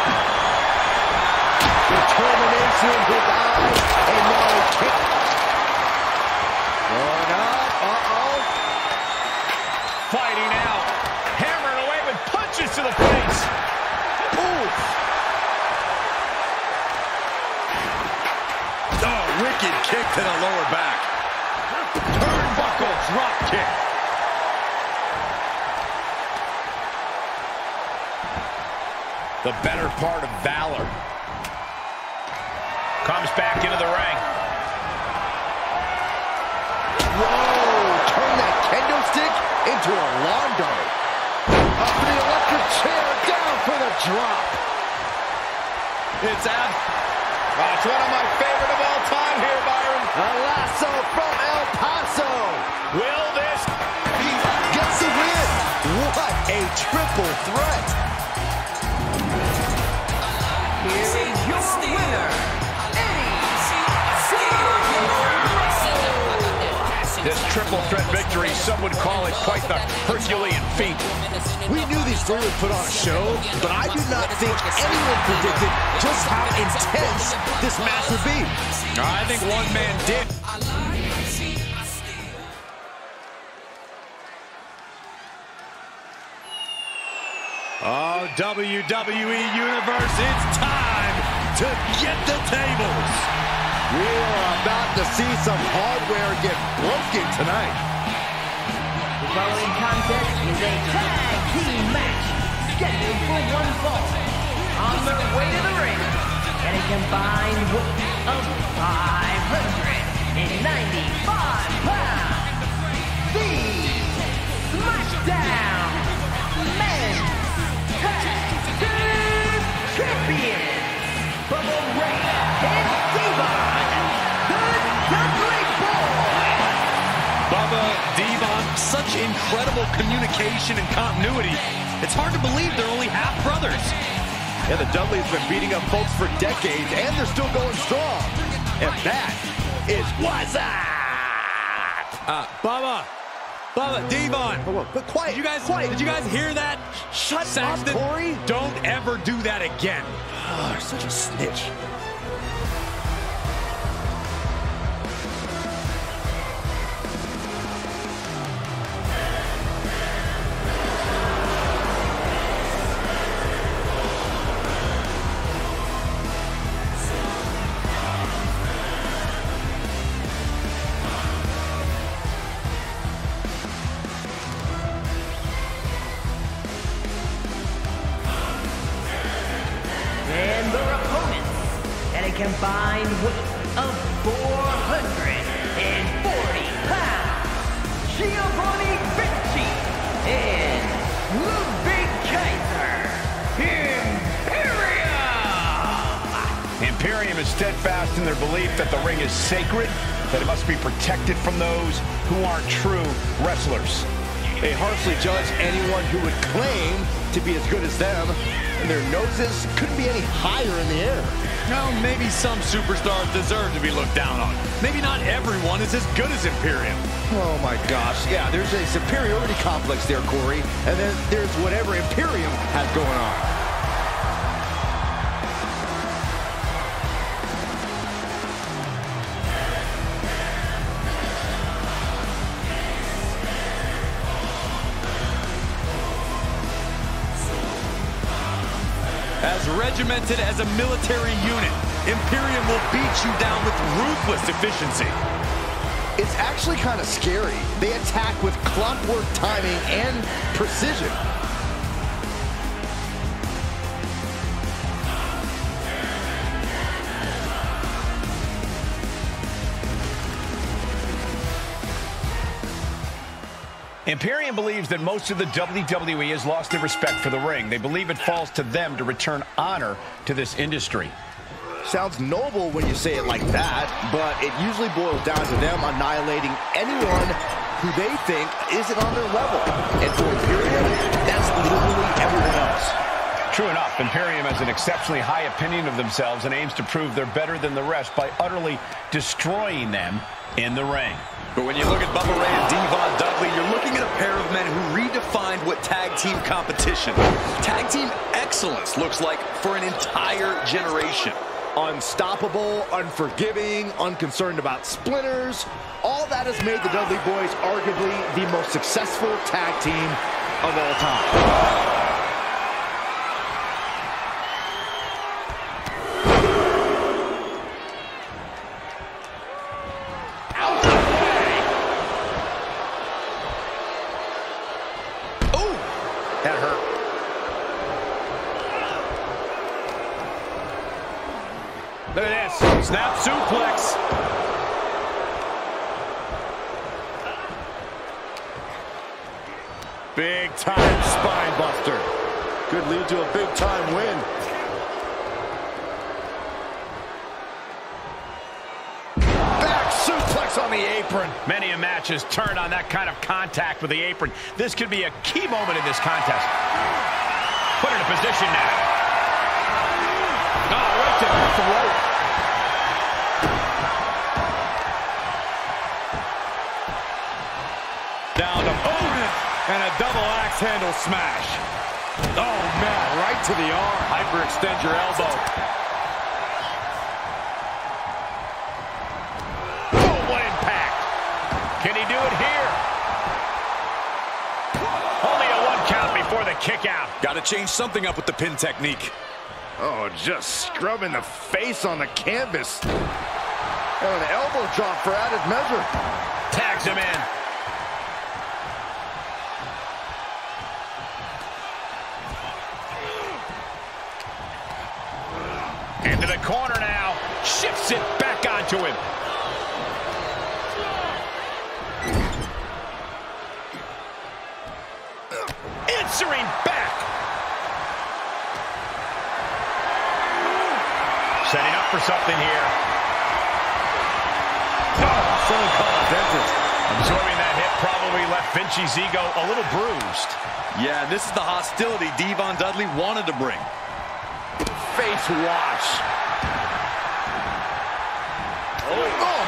Determination in his eyes. And now he kick. Going up. Uh-oh. Fighting out. Hammering away with punches to the face. Oof. Oh, wicked kick to the lower back. Turnbuckle drop kick. The better part of valor. Comes back into the ring. Whoa! Turn that kendo stick into a lawn dart. Up to the electric chair. Down for the drop. It's ab. That's oh, one of my favorite of all time here, Byron. A lasso from El Paso. Will this He gets the win. What a triple threat. This triple threat victory? Some would call it quite the Herculean feat. We knew these three would put on a show, but I do not think anyone predicted just how intense this match would be. I think one man did. Oh, WWE Universe, it's time to get the tables. We are about to see some hardware get broken tonight. The following contest is a tag team match scheduled for one fall. On their way to the ring, at a combined weight of 595 pounds, the SmackDown such incredible communication and continuity. It's hard to believe they're only half brothers. Yeah, the Dudleys have been beating up folks for decades, and they're still going strong. And that is what's up. Uh, Bubba, Bubba, Devon. But quiet, Did you guys, quiet. did you guys hear that? Shut Saxton, up, Corey. Don't ever do that again. Oh, you're such a snitch. Some superstars deserve to be looked down on. Maybe not everyone is as good as Imperium. Oh my gosh, yeah, there's a superiority complex there, Corey, and then there's whatever Imperium has going on. As regimented as a military unit, Imperium will beat you down with ruthless efficiency. It's actually kind of scary. They attack with clockwork timing and precision. Imperium believes that most of the WWE has lost their respect for the ring. They believe it falls to them to return honor to this industry. Sounds noble when you say it like that, but it usually boils down to them annihilating anyone who they think isn't on their level. And for Imperium, that's literally everyone else. True enough, Imperium has an exceptionally high opinion of themselves and aims to prove they're better than the rest by utterly destroying them in the ring. But when you look at Bubba Ray and Devon Dudley, you're looking at a pair of men who redefined what tag team competition, tag team excellence looks like for an entire generation. Unstoppable, unforgiving, unconcerned about splinters. All that has made the Dudley Boys arguably the most successful tag team of all time. Snap suplex. Big time spine buster. Could lead to a big time win. Back suplex on the apron. Many a match has turned on that kind of contact with the apron. This could be a key moment in this contest. Put in a position now. Oh, right to the rope. And a double axe handle smash. Oh man, right to the arm. Hyperextend your elbow. Oh, what impact. Can he do it here? Only a one count before the kick out. Got to change something up with the pin technique. Oh, just scrubbing the face on the canvas. And an elbow drop for added measure. Tags him in. Onto him. Answering back. Setting up for something here. Someone call a dentist. Absorbing that hit probably left Vinci's ego a little bruised. Yeah, this is the hostility Devon Dudley wanted to bring. Face wash.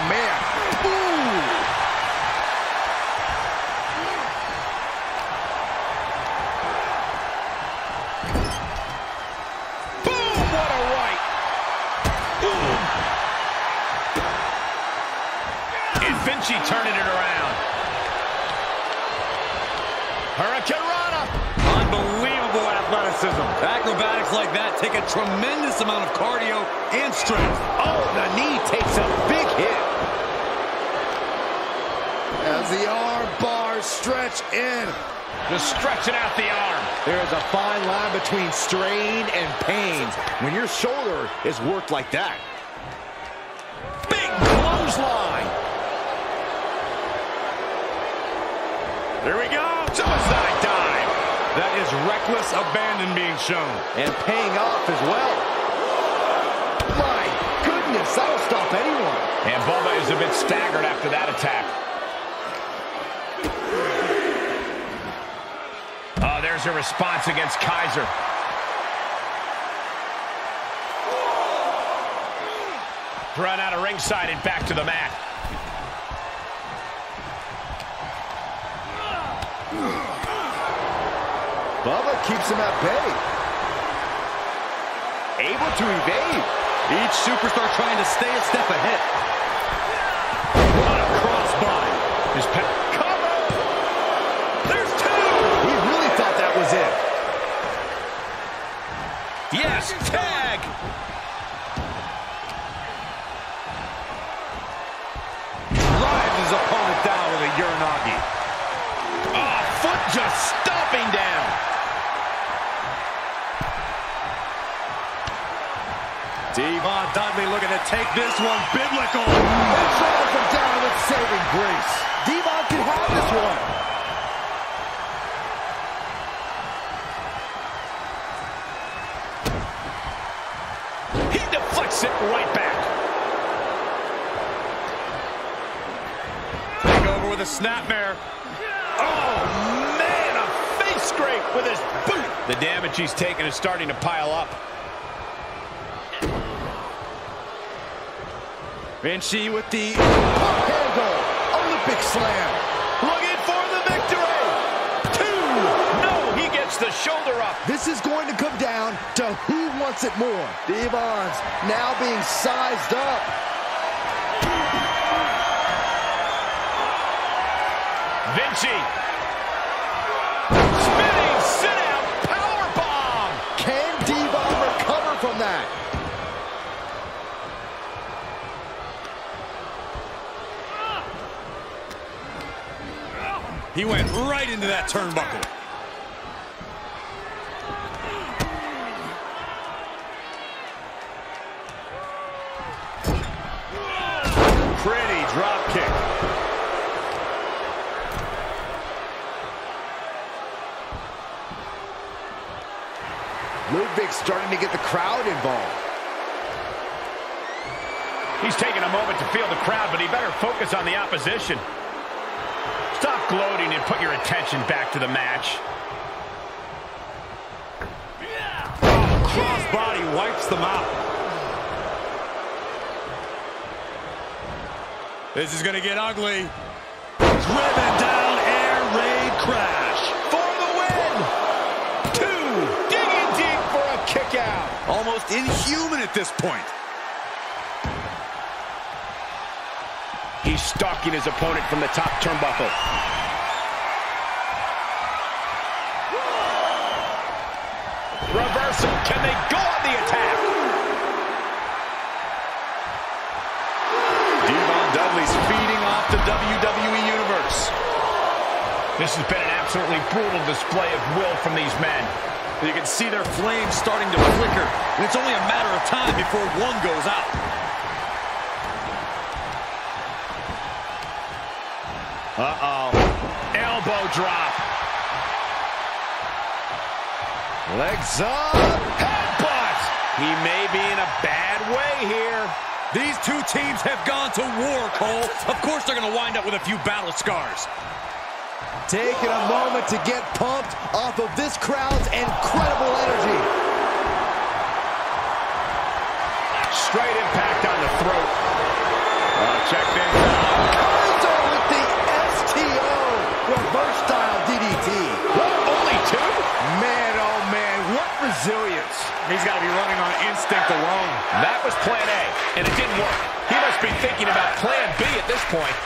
Man. And Vinci turning it around. Hurricanrana. Unbelievable athleticism. Acrobatics like that take a tremendous amount of cardio and strength. Oh, the knee takes a big hit. As the arm bars stretch in. Just stretching out the arm. There is a fine line between strain and pain when your shoulder is worked like that. Big clothesline. Here we go. Suicide dive. That is reckless abandon being shown. And paying off as well. My goodness, that'll stop anyone. And Bubba is a bit staggered after that attack. Oh, there's a response against Kaiser. Run out of ringside and back to the mat. Keeps him at bay. Able to evade. Each superstar trying to stay a step ahead. What a crossbody. His Cover! There's two! He really thought that was it. Yes, tag! Devon Dudley looking to take this one biblical. And Charles from down with saving grace. Devon can have this one. He deflects it right back. Take over with a snapmare. Oh, man, a face scrape with his boot. The damage he's taken is starting to pile up. Vinci with the Handle. Olympic slam. Looking for the victory. Two. No, he gets the shoulder up. This is going to come down to who wants it more. Devon's now being sized up. Vinci. Spinning sit out power bomb. Can Devon recover from that? He went right into that turnbuckle. Pretty drop kick. Ludwig starting to get the crowd involved. He's taking a moment to feel the crowd, but he better focus on the opposition. Stop gloating and put your attention back to the match. Crossbody wipes them out. This is going to get ugly. Driven down, air raid crash. For the win! Two! Digging deep for a kick out. Almost inhuman at this point. He's stalking his opponent from the top turnbuckle. Reversal. Can they go on the attack? Devon Dudley's feeding off the WWE Universe. This has been an absolutely brutal display of will from these men. You can see their flames starting to flicker, and it's only a matter of time before one goes out. Uh-oh. Elbow drop. Legs up. Headbutt. He may be in a bad way here. These two teams have gone to war, Cole. Of course they're going to wind up with a few battle scars. Taking a moment to get pumped off of this crowd's incredible energy. Straight impact on the throat. Uh, check this out. Kaiser with the STO. Style DDT. What, only two? Man, oh man, what resilience. He's got to be running on instinct alone. That was plan A, and it didn't work. He must be thinking about plan B at this point.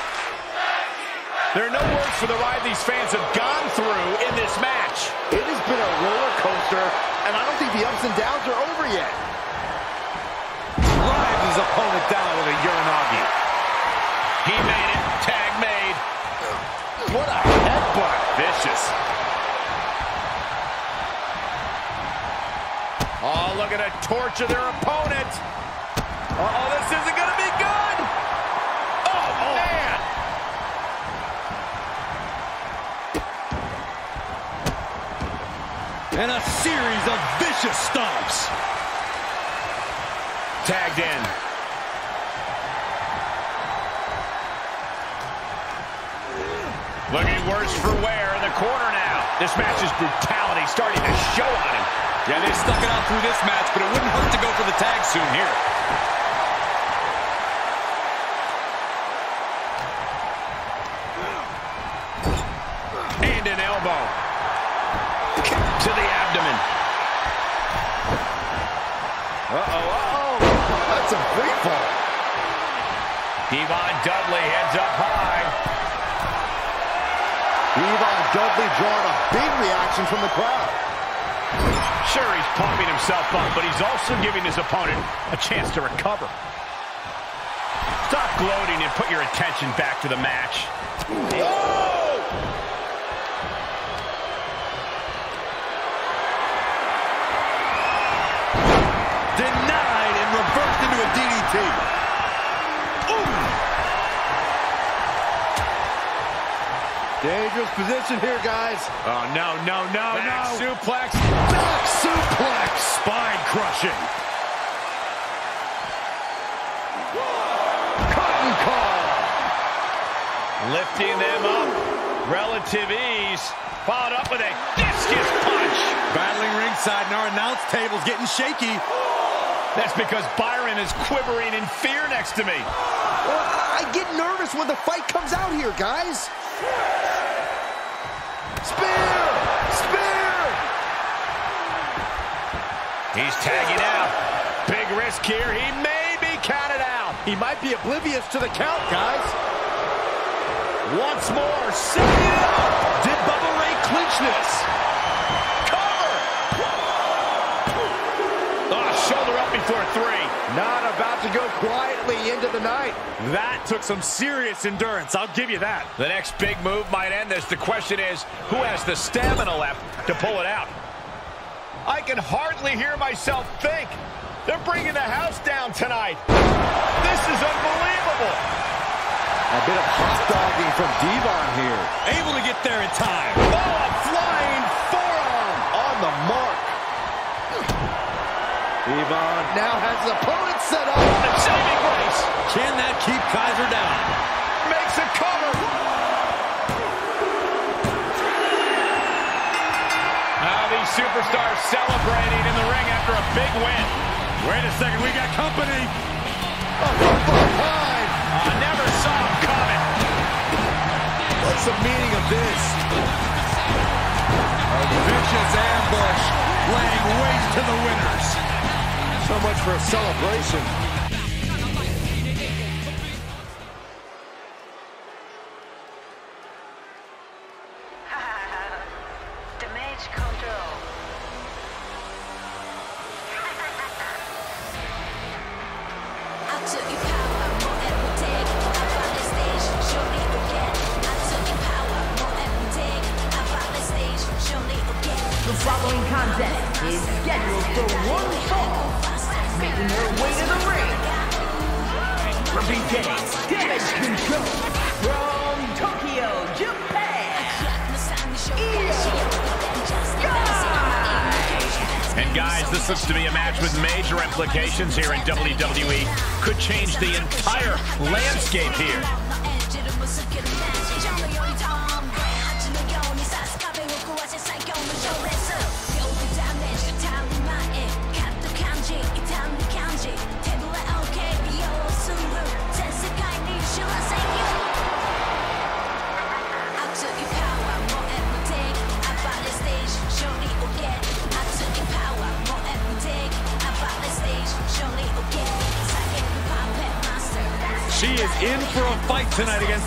There are no words for the ride these fans have gone through in this match. It has been a roller coaster, and I don't think the ups and downs are over yet. Drives his opponent down with a Uranage. Oh, at a torture their opponent. Uh-oh, this isn't going to be good. Oh, oh, man. And a series of vicious stomps. Tagged in. Looking worse for wear in the corner now. This match's brutality starting to show on him. Yeah, they stuck it out through this match, but it wouldn't hurt to go for the tag soon here. And an elbow. Kick to the abdomen. Uh-oh, uh-oh. That's a free fall. Devon Dudley heads up high. Devon Dudley drawing a big reaction from the crowd. Sure, he's pumping himself up, but he's also giving his opponent a chance to recover. Stop gloating and put your attention back to the match. Denied and reversed into a DDT. Dangerous position here, guys. Oh, no, no, no, Back no. suplex. Back suplex. Spine crushing. Cotton call. Lifting them up. Relative ease. Followed up with a discus punch. Battling ringside, and our announce table's getting shaky. That's because Byron is quivering in fear next to me. Well, I get nervous when the fight comes out here, guys. He's tagging out. Big risk here. He may be counted out. He might be oblivious to the count, guys. Once more, setting it up. Did Bubba Ray clinch this? Cover. Oh, shoulder up before three. Not about to go quietly into the night. That took some serious endurance. I'll give you that. The next big move might end this. The question is, who has the stamina left to pull it out? I can hardly hear myself think. They're bringing the house down tonight. This is unbelievable. A bit of hot dogging from Devon here. Able to get there in time. Oh, a flying forearm on the mark. Devon now has his opponent set up. The saving grace. Can that keep Kaiser down? Superstars celebrating in the ring after a big win. Wait a second, we got company. Oh, from behind. I never saw him coming. What's the meaning of this? A vicious ambush, laying waste to the winners. So much for a celebration. The following contest is scheduled for one fall. Making her way to the ring. Representing Damage Control from Tokyo, Japan. And guys, this looks to be a match with major implications here in WWE. Could change the entire landscape here.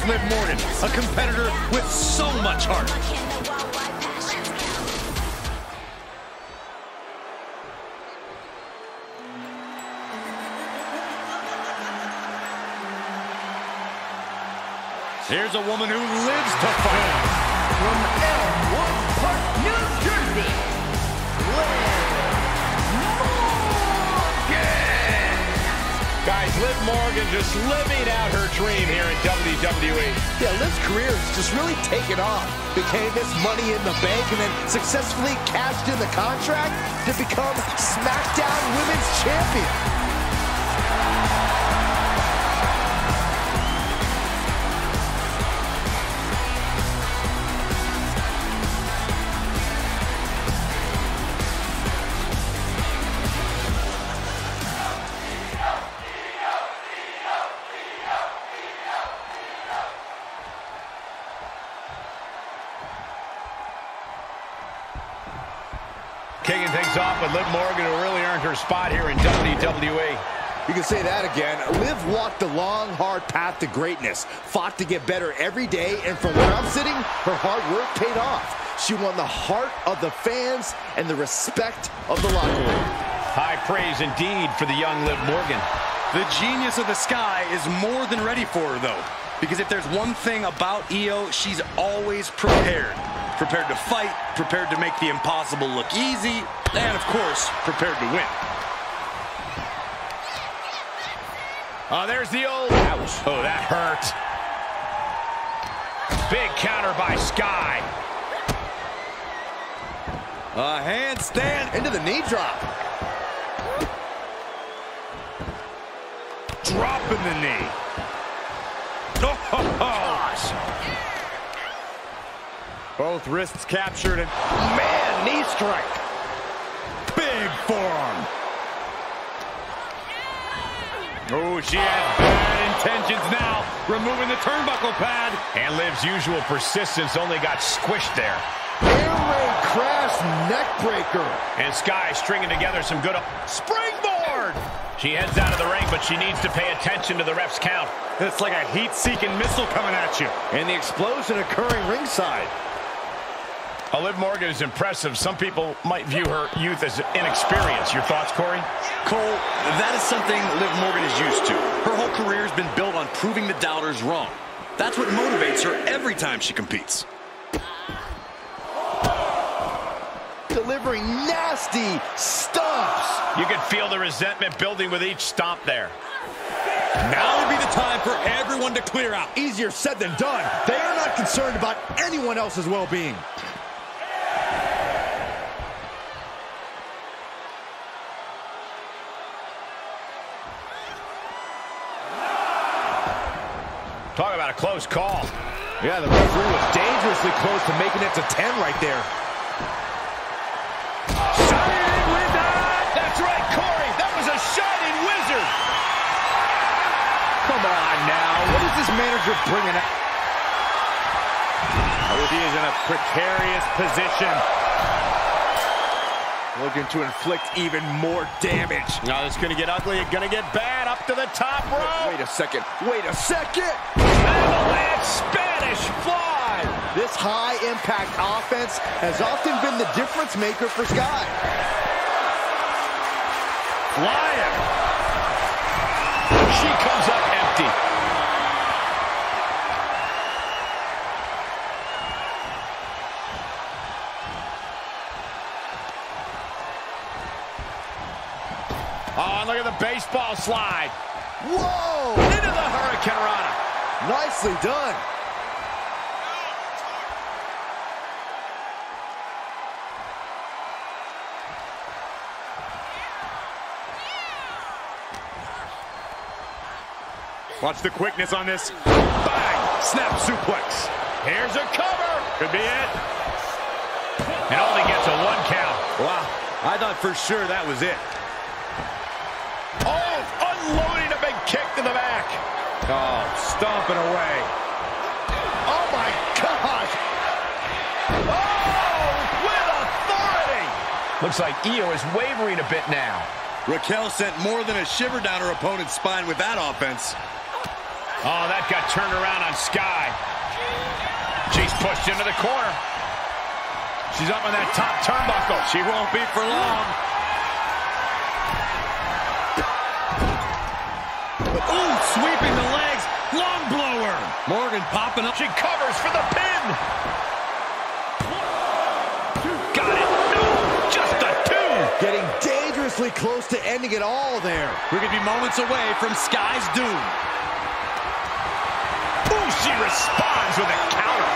Morgan, a competitor with so much heart. Here's a woman who lives to fight. Liv Morgan just living out her dream here in WWE. Yeah, Liv's career has just really taken off. Became this money in the bank and then successfully cashed in the contract to become SmackDown Women's Champion. You can say that again. Liv walked the long, hard path to greatness, fought to get better every day, and from where I'm sitting, her hard work paid off. She won the heart of the fans and the respect of the locker room. High praise indeed for the young Liv Morgan. The genius of the sky is more than ready for her, though. Because if there's one thing about Io, she's always prepared. Prepared to fight, prepared to make the impossible look easy, and of course, prepared to win. Oh, there's the old... Ouch. Oh, that hurt. Big counter by Sky. A handstand. Into the knee drop. Dropping the knee. Oh, ho, ho. chaos. Both wrists captured and Man, knee strike. big forearm. Oh, she has bad intentions now. Removing the turnbuckle pad. And Liv's usual persistence only got squished there. Air raid crash neck breaker. And Sky stringing together some good... Springboard! She heads out of the ring, but she needs to pay attention to the ref's count. It's like a heat-seeking missile coming at you. And the explosion occurring ringside. Liv Morgan is impressive. Some people might view her youth as inexperienced. Your thoughts, Corey? Cole, that is something Liv Morgan is used to. Her whole career has been built on proving the doubters wrong. That's what motivates her every time she competes. Delivering nasty stomps. You can feel the resentment building with each stomp there. Now would be the time for everyone to clear out. Easier said than done. They are not concerned about anyone else's well-being. A close call. Yeah, the referee was dangerously close to making it to 10 right there. Shining wizard! That's right, Corey. That was a shining wizard. Come on now. What is this manager bringing out? he is in a precarious position. Looking to inflict even more damage. Now it's going to get ugly. It's going to get bad. Up to the top rope. Wait a second. Wait a second. Avalanche Spanish fly. This high-impact offense has often been the difference maker for Sky. Flying. She comes up empty. The baseball slide. Whoa! Into the Hurricanrana. Nicely done. Watch the quickness on this. Bang! Snap suplex. Here's a cover. Could be it. And only gets a one count. Wow. I thought for sure that was it. Oh, unloading a big kick to the back. Oh, stomping away. Oh, my gosh. Oh, with authority. Looks like Io is wavering a bit now. Raquel sent more than a shiver down her opponent's spine with that offense. Oh, that got turned around on Sky. She's pushed into the corner. She's up on that top turnbuckle. She won't be for long. Ooh, sweeping the legs. Long blower. Morgan popping up. She covers for the pin. Got it. No, just a two. Getting dangerously close to ending it all there. We could be moments away from Sky's doom. Ooh, she responds with a counter.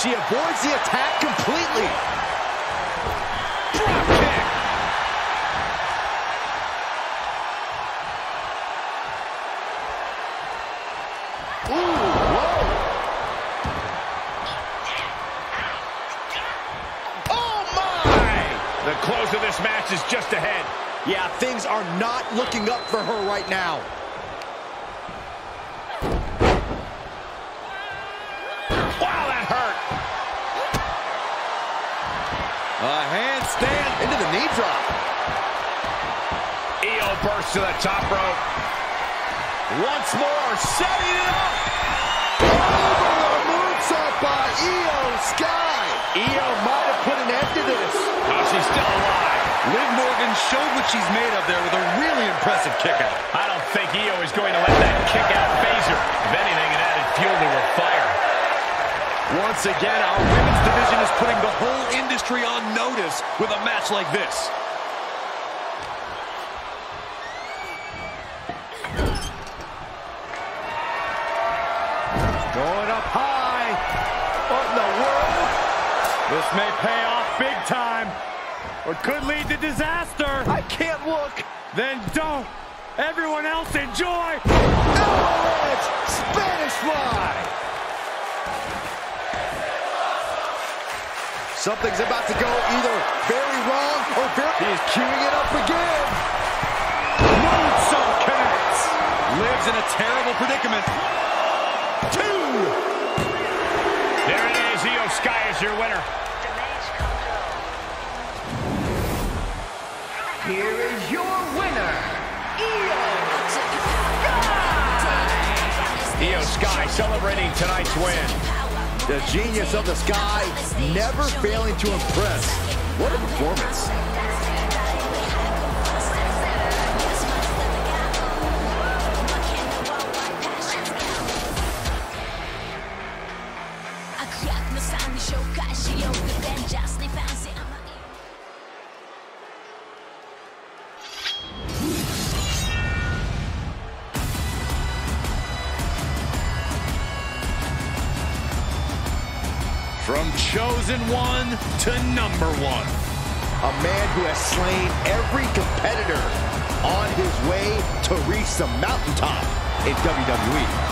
She avoids the attack completely. Drop kick. Ooh, whoa. Oh, my. The close of this match is just ahead. Yeah, things are not looking up for her right now. Wow, that hurt. A handstand into the knee drop. Io bursts to the top rope. Once more, setting it up. Over the moonsault by Io Sky. Io might have put an end to this. Oh, she's still alive. Liv Morgan showed what she's made of there with a really impressive kick out. I don't think Io is going to let that kick out phase her. If anything, it added fuel to her fire. Once again, our women's division is putting the whole industry on notice with a match like this. May pay off big time. Or could lead to disaster. I can't look. Then don't. Everyone else enjoy. Avalanche Spanish fly. Something's about to go either very wrong or very... He's queuing it up again. Moonsault connects. Lives in a terrible predicament. Two. There it is. Io Sky is your winner. Here is your winner, Io Io Sky celebrating tonight's win. The genius of the sky, never failing to impress. What a performance. Chosen one to number one. A man who has slain every competitor on his way to reach the mountaintop in. WWE.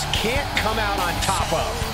Sheamus can't come out on top of.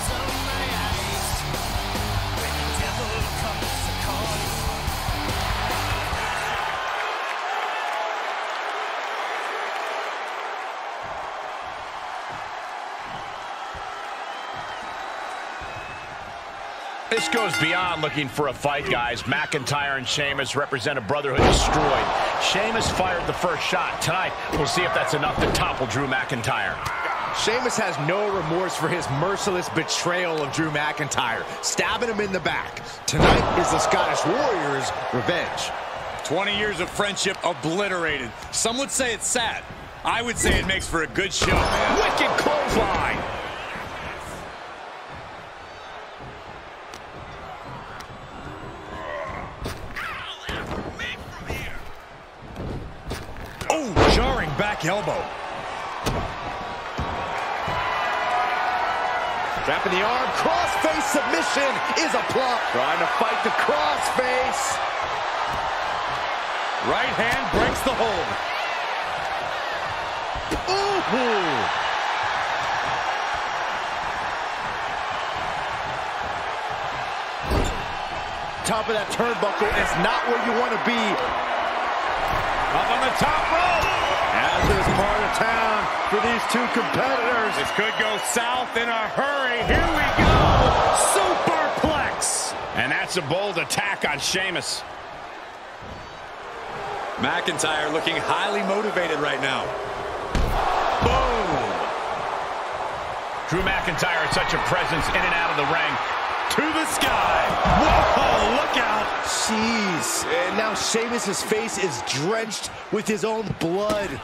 This goes beyond looking for a fight, guys. McIntyre and Sheamus represent a brotherhood destroyed. Sheamus fired the first shot. Tonight, we'll see if that's enough to topple Drew McIntyre. Sheamus has no remorse for his merciless betrayal of Drew McIntyre, stabbing him in the back. Tonight is the Scottish Warriors' revenge. 20 years of friendship obliterated. Some would say it's sad. I would say it makes for a good show, man. Wicked clothesline. Oh, jarring back elbow. Wrapping the arm, crossface submission is a plot. Trying to fight the crossface. Right hand breaks the hold. Ooh. Top of that turnbuckle is not where you want to be. Up on the top rope. As is part of town for these two competitors. This could go south in a hurry. Here we go. Superplex. And that's a bold attack on Sheamus. McIntyre looking highly motivated right now. Boom! Drew McIntyre is such a presence in and out of the ring. To the sky. Whoa, look out. Jeez. And now Sheamus' face is drenched with his own blood.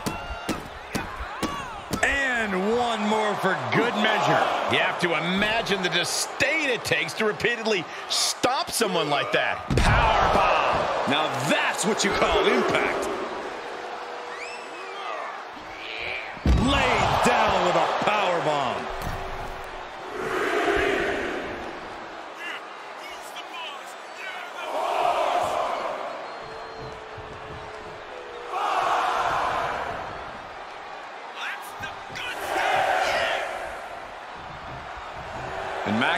And one more for good measure. You have to imagine the disdain it takes to repeatedly stop someone like that. Power bomb. Now that's what you call impact. Laid down with a power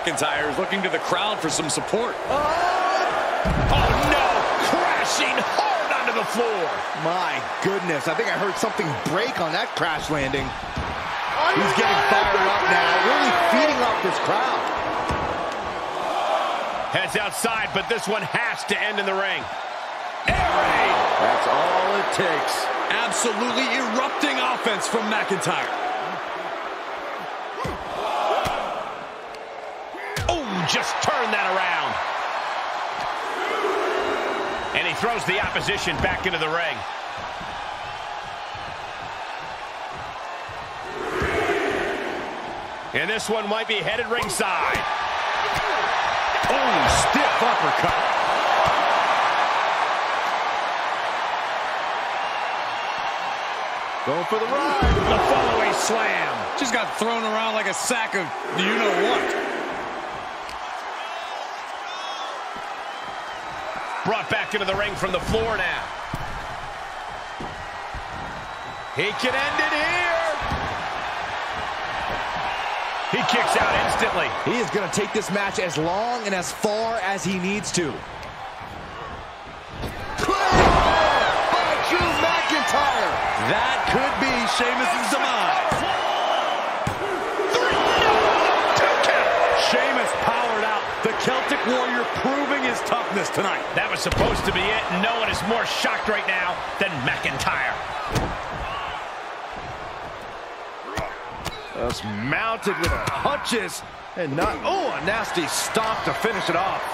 McIntyre is looking to the crowd for some support. Oh no! Crashing hard onto the floor. My goodness, I think I heard something break on that crash landing. He's getting fired up now, really feeding off this crowd. Heads outside, but this one has to end in the ring. That's all it takes. Absolutely erupting offense from McIntyre. Just turn that around. And he throws the opposition back into the ring. And this one might be headed ringside. Oh, stiff uppercut. Going for the ride. The following slam. Just got thrown around like a sack of you Brought back into the ring from the floor now. He can end it here. He kicks out instantly. He is going to take this match as long and as far as he needs to. Clear By Drew McIntyre. That could be Sheamus' demise. Sheamus powered out. The Celtic Warrior proving his toughness tonight. That was supposed to be it. No one is more shocked right now than McIntyre. Just mounted with punches and not, oh, a nasty stop to finish it off.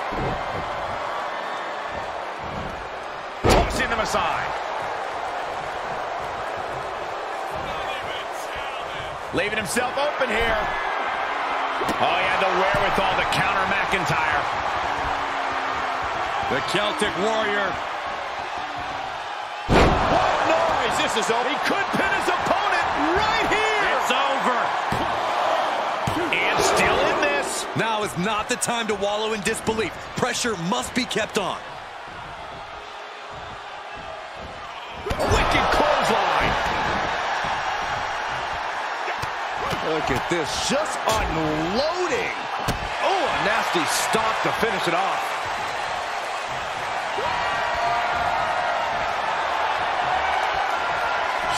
Tossing them aside. Leaving himself open here. Oh, he had the wherewithal to counter McIntyre. The Celtic Warrior. White Noise? This is over. He could pin his opponent right here. It's over. And still in this. Now is not the time to wallow in disbelief. Pressure must be kept on. Look at this, just unloading. Oh, a nasty stop to finish it off.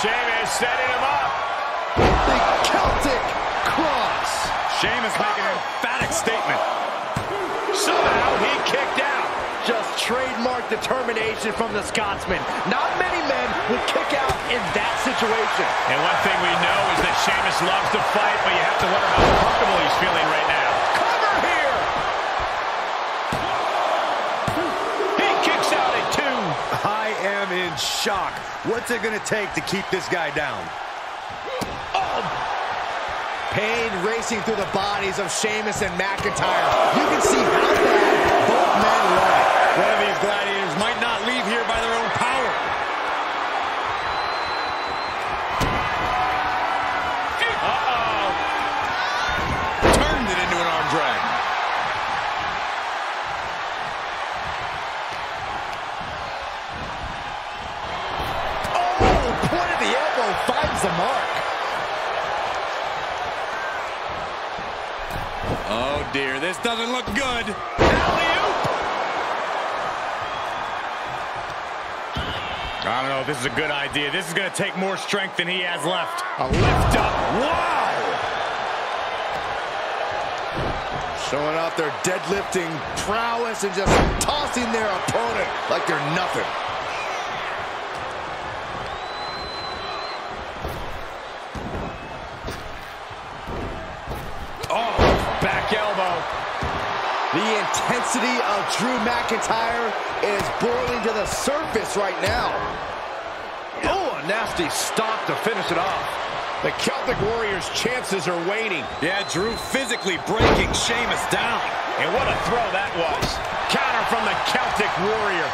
Sheamus setting him up. The Celtic cross. Sheamus making an emphatic statement. Somehow he kicked out. Just trademark determination from the Scotsman. Not many men would kick out in that situation. And one thing we know is that Sheamus loves to fight, but you have to wonder how comfortable he's feeling right now. Cover here! He kicks out at two. I am in shock. What's it going to take to keep this guy down? Oh! Pain racing through the bodies of Sheamus and McIntyre. You can see how bad both men it. One of these gladiators might not leave here by their own power. Uh-oh. Turned it into an arm drag. Oh, point of the elbow finds the mark. Oh, dear. This doesn't look good. I don't know if this is a good idea. This is going to take more strength than he has left. A lift up. Wow! Showing off their deadlifting prowess and just tossing their opponent like they're nothing. Intensity of Drew McIntyre is boiling to the surface right now. Oh, a nasty stop to finish it off. The Celtic Warriors' chances are waning. Yeah, Drew physically breaking Sheamus down. And what a throw that was. Counter from the Celtic Warrior.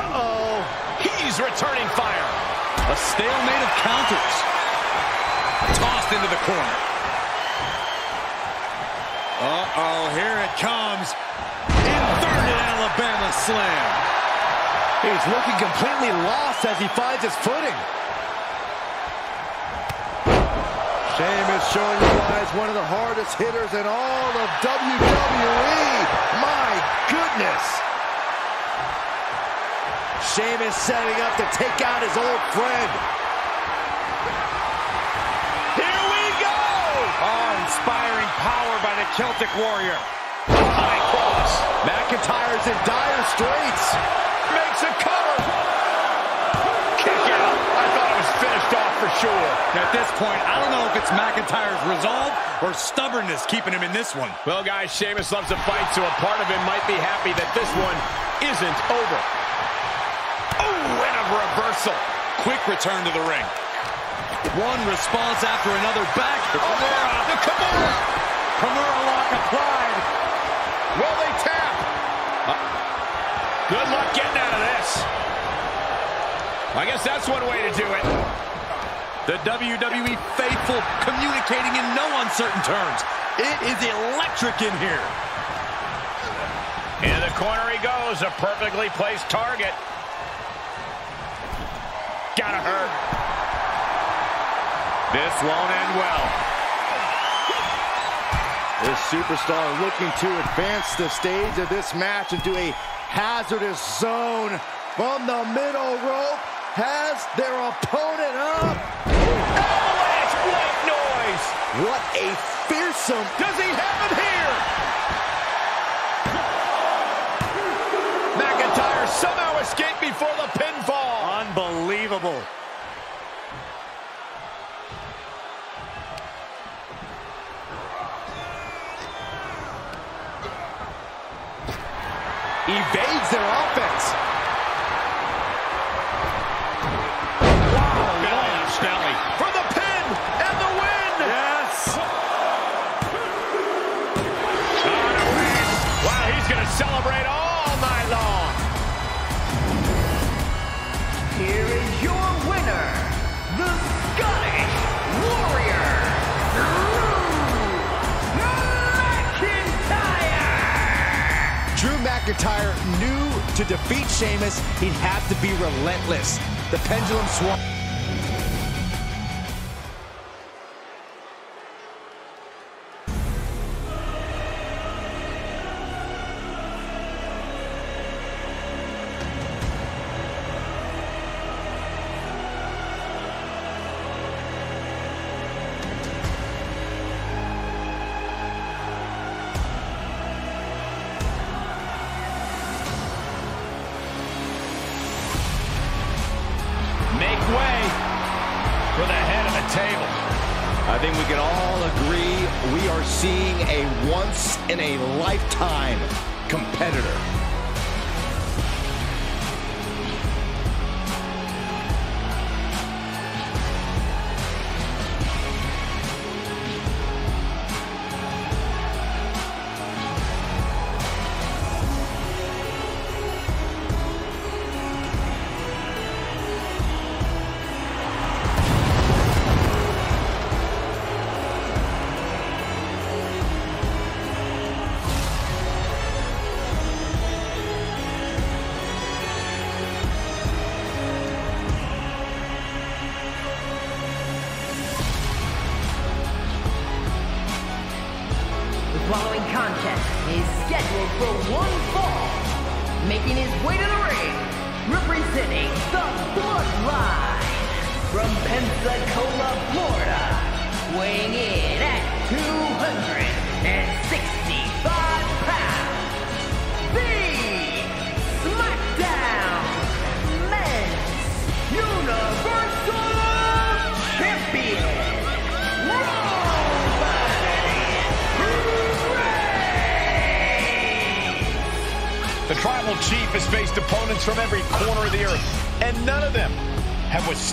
Uh-oh. He's returning fire. A stalemate of counters. Tossed into the corner. Uh-oh, here it comes. Inverted Alabama slam. He's looking completely lost as he finds his footing. Sheamus showing you guys one of the hardest hitters in all of WWE. My goodness. Sheamus setting up to take out his old friend. Here we go! Oh, inspiring power by the Celtic Warrior. High cross. McIntyre's in dire straits. Makes a cover. Kick out. I thought it was finished off for sure. At this point, I don't know if it's McIntyre's resolve or stubbornness keeping him in this one. Well, guys, Sheamus loves to fight, so a part of him might be happy that this one isn't over. Reversal. Quick return to the ring. One response after another back. The Kimura. The Kimura. Kimura lock applied. Will they tap? Uh, good luck getting out of this. I guess that's one way to do it. The WWE faithful communicating in no uncertain terms. It is electric in here. In the corner he goes, a perfectly placed target. Gotta hurt. This won't end well. This superstar looking to advance the stage of this match into a hazardous zone from the middle rope. Has their opponent up. Avalanche white noise. What a fearsome. Does he have it here? McIntyre somehow escaped before the pinfall. Unbelievable. Evades their offense. McIntyre! Knew to defeat Sheamus, he'd have to be relentless. The pendulum swung. Agree we are seeing a once-in-a-lifetime competitor.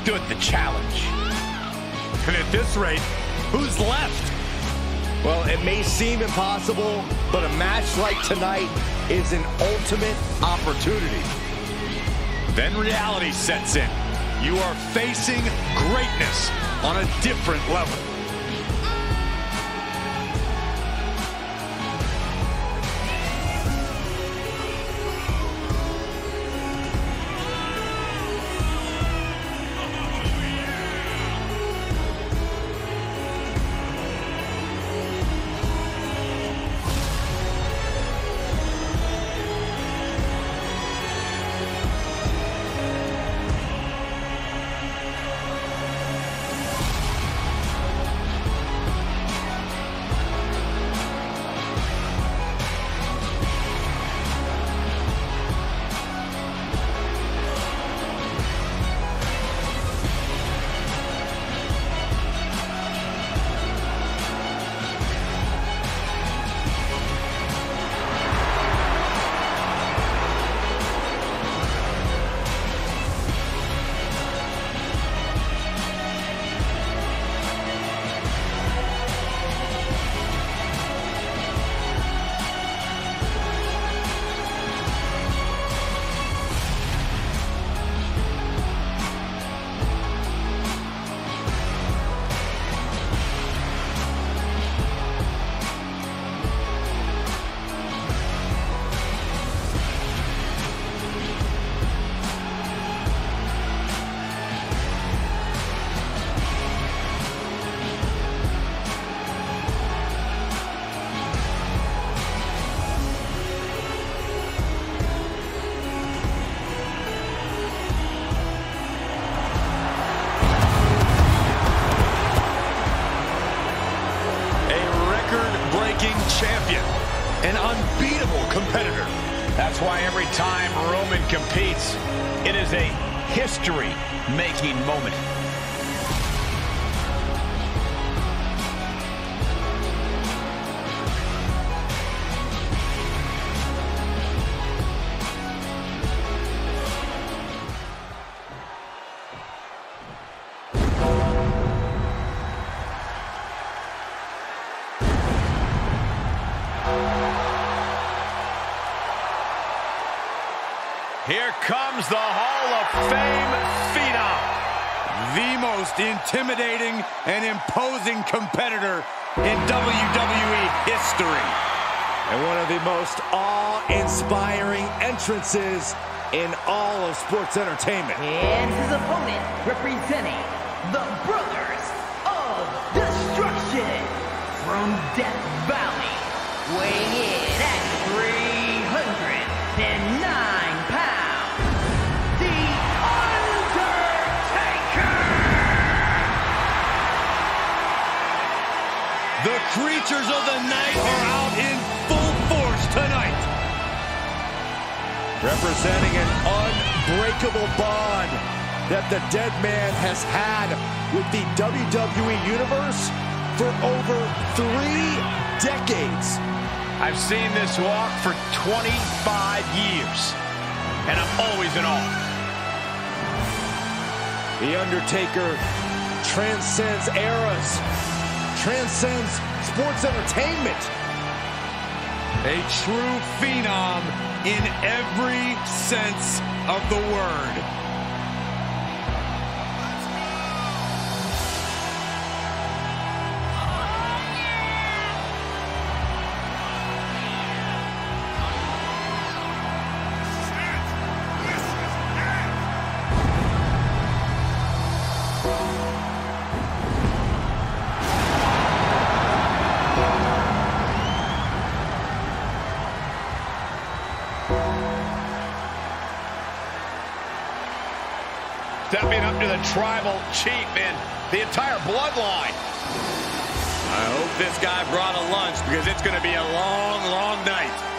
Withstood the challenge. And at this rate, who's left? Well, it may seem impossible, but a match like tonight is an ultimate opportunity. Then reality sets in. You are facing greatness on a different level. Intimidating and imposing competitor in WWE history. And one of the most awe-inspiring entrances in all of sports entertainment. And his opponent representing the Brothers of Destruction from Death Valley, weighing in creatures of the night are out in full force tonight. Representing an unbreakable bond that the dead man has had with the WWE Universe for over three decades. I've seen this walk for 25 years, and I'm always in awe. The Undertaker transcends eras, transcends sports entertainment. A true phenom in every sense of the word. Tribal chief and the entire bloodline. I hope this guy brought a lunch because it's going to be a long, long night.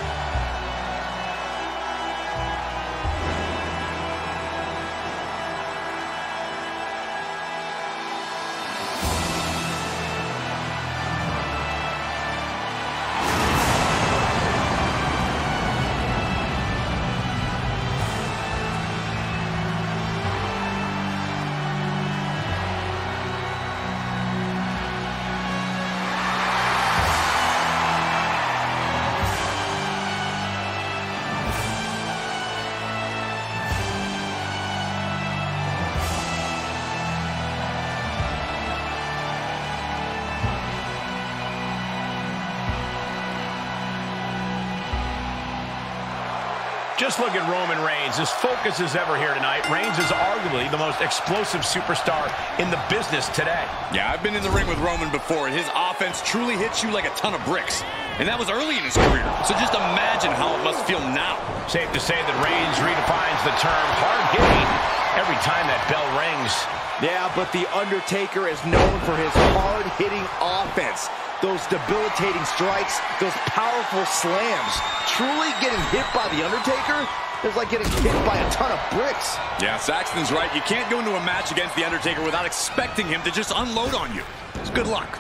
Just look at Roman Reigns. His focus is ever here tonight. Reigns is arguably the most explosive superstar in the business today. Yeah, I've been in the ring with Roman before, and his offense truly hits you like a ton of bricks. And that was early in his career. So just imagine how it must feel now. Safe to say that Reigns redefines the term hard-hitting every time that bell rings. Yeah, but The Undertaker is known for his hard-hitting offense. Those debilitating strikes, those powerful slams. Truly getting hit by The Undertaker is like getting hit by a ton of bricks. Yeah, Saxton's right. You can't go into a match against The Undertaker without expecting him to just unload on you. It's good luck.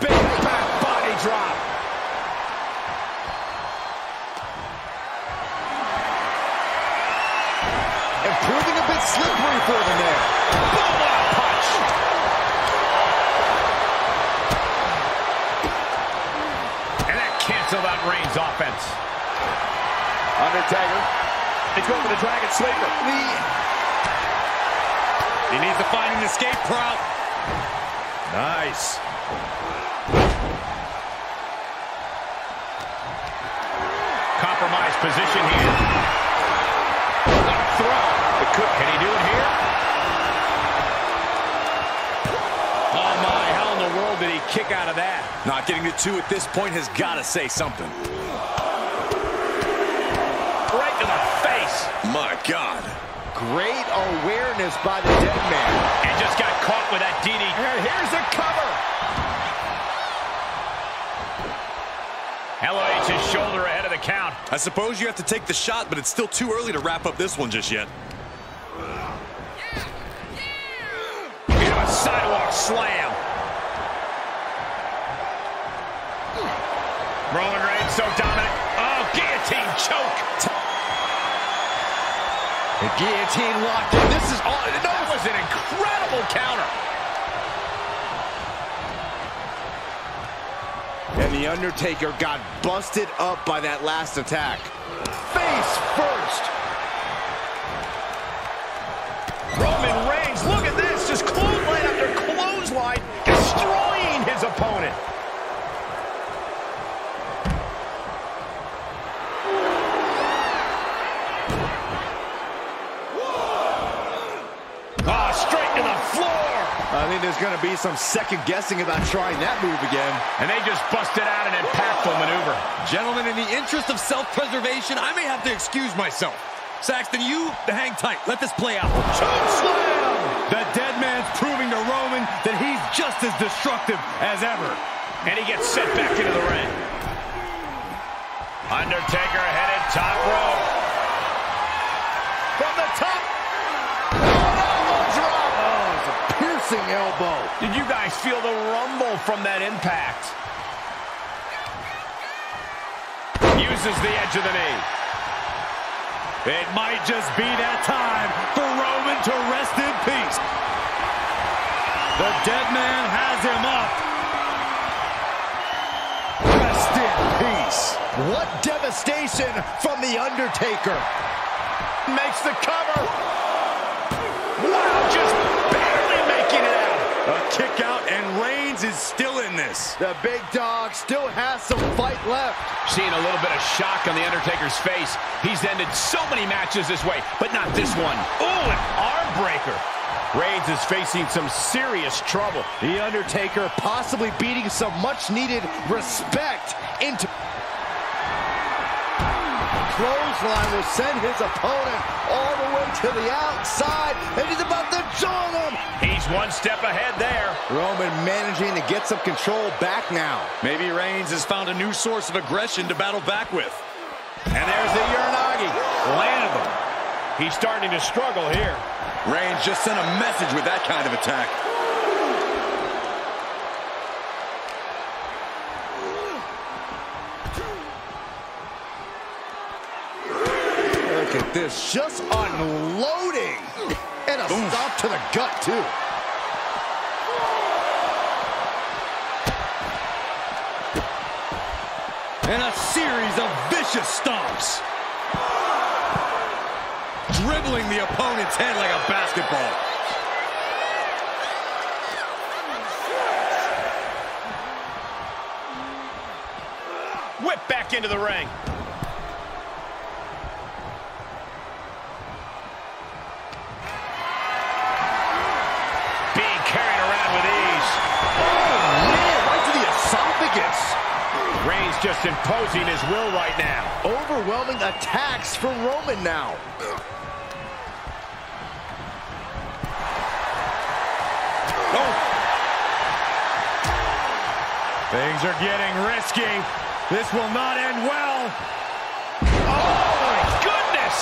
Big back body drop. Reigns' offense. Undertaker. He's going for the Dragon Sleeper. He needs to find an escape route. Nice. Compromised position here. Kick out of that? Not getting the two at this point has got to say something. Right to the face. My God. Great awareness by the dead man. And just got caught with that DD. And here's a cover. LOH his shoulder ahead of the count. I suppose you have to take the shot, but it's still too early to wrap up this one just yet. Into a sidewalk slam. Oh, guillotine choke. The guillotine locked in. This is all. That was an incredible counter. And The Undertaker got busted up by that last attack. Going to be some second guessing about trying that move again. And they just busted out an impactful maneuver. Gentlemen, in the interest of self-preservation, I may have to excuse myself. Saxton, you hang tight. Let this play out. Choke slam. The dead man's proving to Roman that he's just as destructive as ever. And he gets sent back into the ring. Undertaker headed top rope. From the top. Elbow. Did you guys feel the rumble from that impact? Uses the edge of the knee. It might just be that time for Roman to rest in peace. The dead man has him up. Rest in peace. What devastation from The Undertaker. Makes the cover. Wow, just barely making it out. A kick out, and Reigns is still in this. The big dog still has some fight left. Seeing a little bit of shock on The Undertaker's face. He's ended so many matches this way, but not this one. Ooh, an arm breaker. Reigns is facing some serious trouble. The Undertaker possibly beating some much-needed respect into... Clothesline will send his opponent all the way to the outside, and he's about to join him. He's one step ahead there. Roman managing to get some control back now. Maybe Reigns has found a new source of aggression to battle back with. And there's the Uranage. Landed them. He's starting to struggle here. Reigns just sent a message with that kind of attack. Look at this, just unloading. And a stop to the gut, too. And a series of vicious stomps. Dribbling the opponent's head like a basketball. Whip back into the ring. Will right now. Overwhelming attacks from Roman now. Oh. Things are getting risky. This will not end well. Oh, my goodness!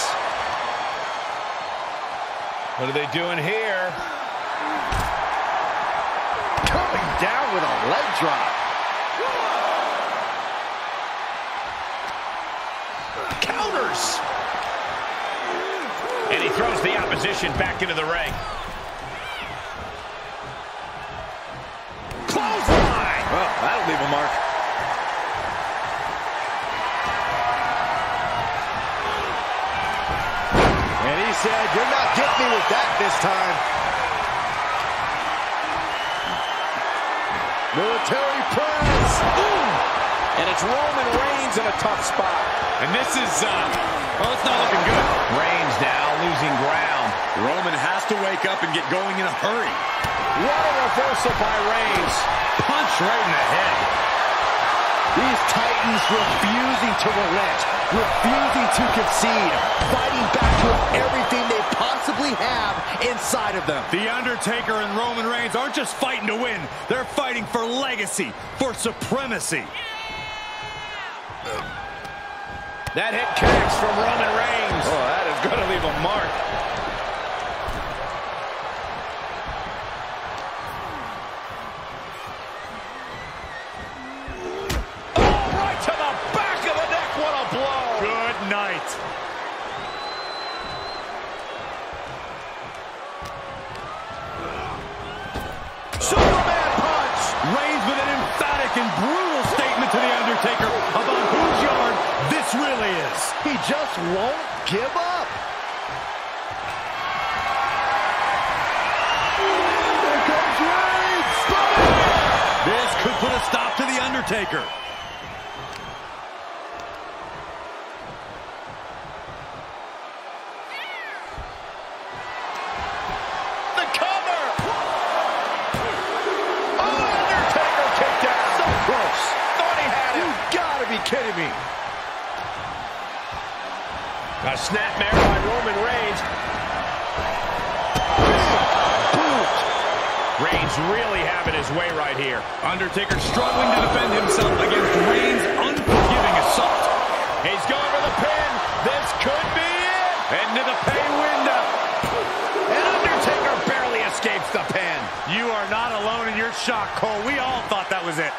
What are they doing here? Coming down with a leg drop. Throws the opposition back into the ring. Close Clothesline! Well, that'll leave a mark. And he said, you're not getting me with that this time. Military press. And it's Roman Reigns in a tough spot. And this is, uh, well, it's not looking good. Reigns now losing ground. Roman has to wake up and get going in a hurry. What a reversal by Reigns. Punch right in the head. These Titans refusing to relent, refusing to concede, fighting back with everything they possibly have inside of them. The Undertaker and Roman Reigns aren't just fighting to win. They're fighting for legacy, for supremacy. That hit connects from Roman Reigns. Oh, that is going to leave a mark. Here. Undertaker struggling to defend himself against Reigns' unforgiving assault. He's going for the pin. This could be it. Into the pay window. And Undertaker barely escapes the pin. You are not alone in your shock, Cole. We all thought that was it.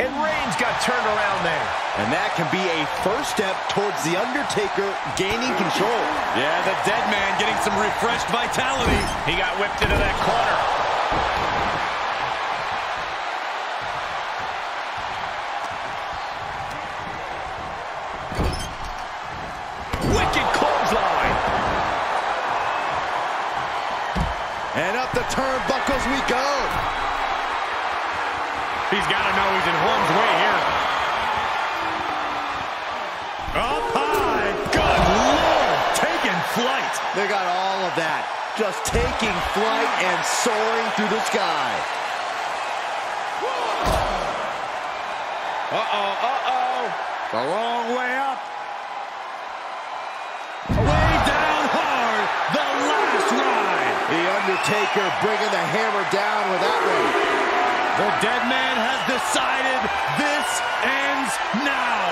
And Reigns got turned around there. And that can be a first step towards The Undertaker gaining control. Yeah, the dead man getting some refreshed vitality. He got whipped into that corner. They got all of that. Just taking flight and soaring through the sky. Uh-oh, uh-oh. The wrong way up. Way down hard. The last ride. The Undertaker bringing the hammer down with that one. The dead man has decided this ends now.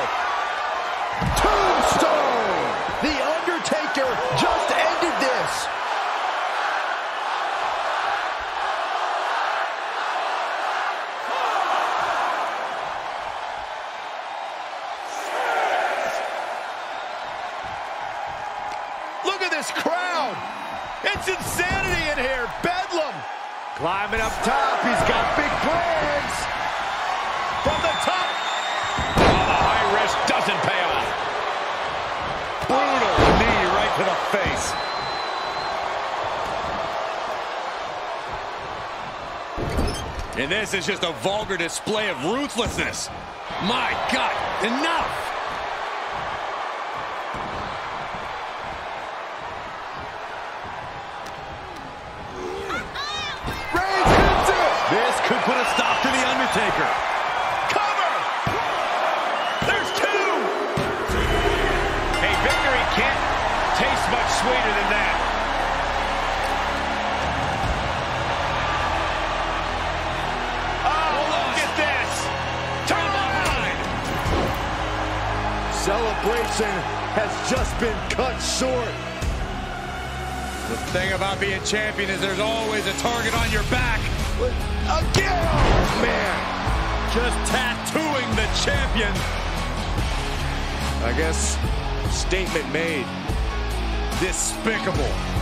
Tombstone! The Undertaker just Look at this crowd. It's insanity in here. Bedlam. Climbing up top, he's got big plans. And this is just a vulgar display of ruthlessness. My God, enough! Reigns hits it! This could put a stop to The Undertaker. Has just been cut short. The thing about being champion is there's always a target on your back. Again! Oh, man! Just tattooing the champion. I guess statement made. Despicable.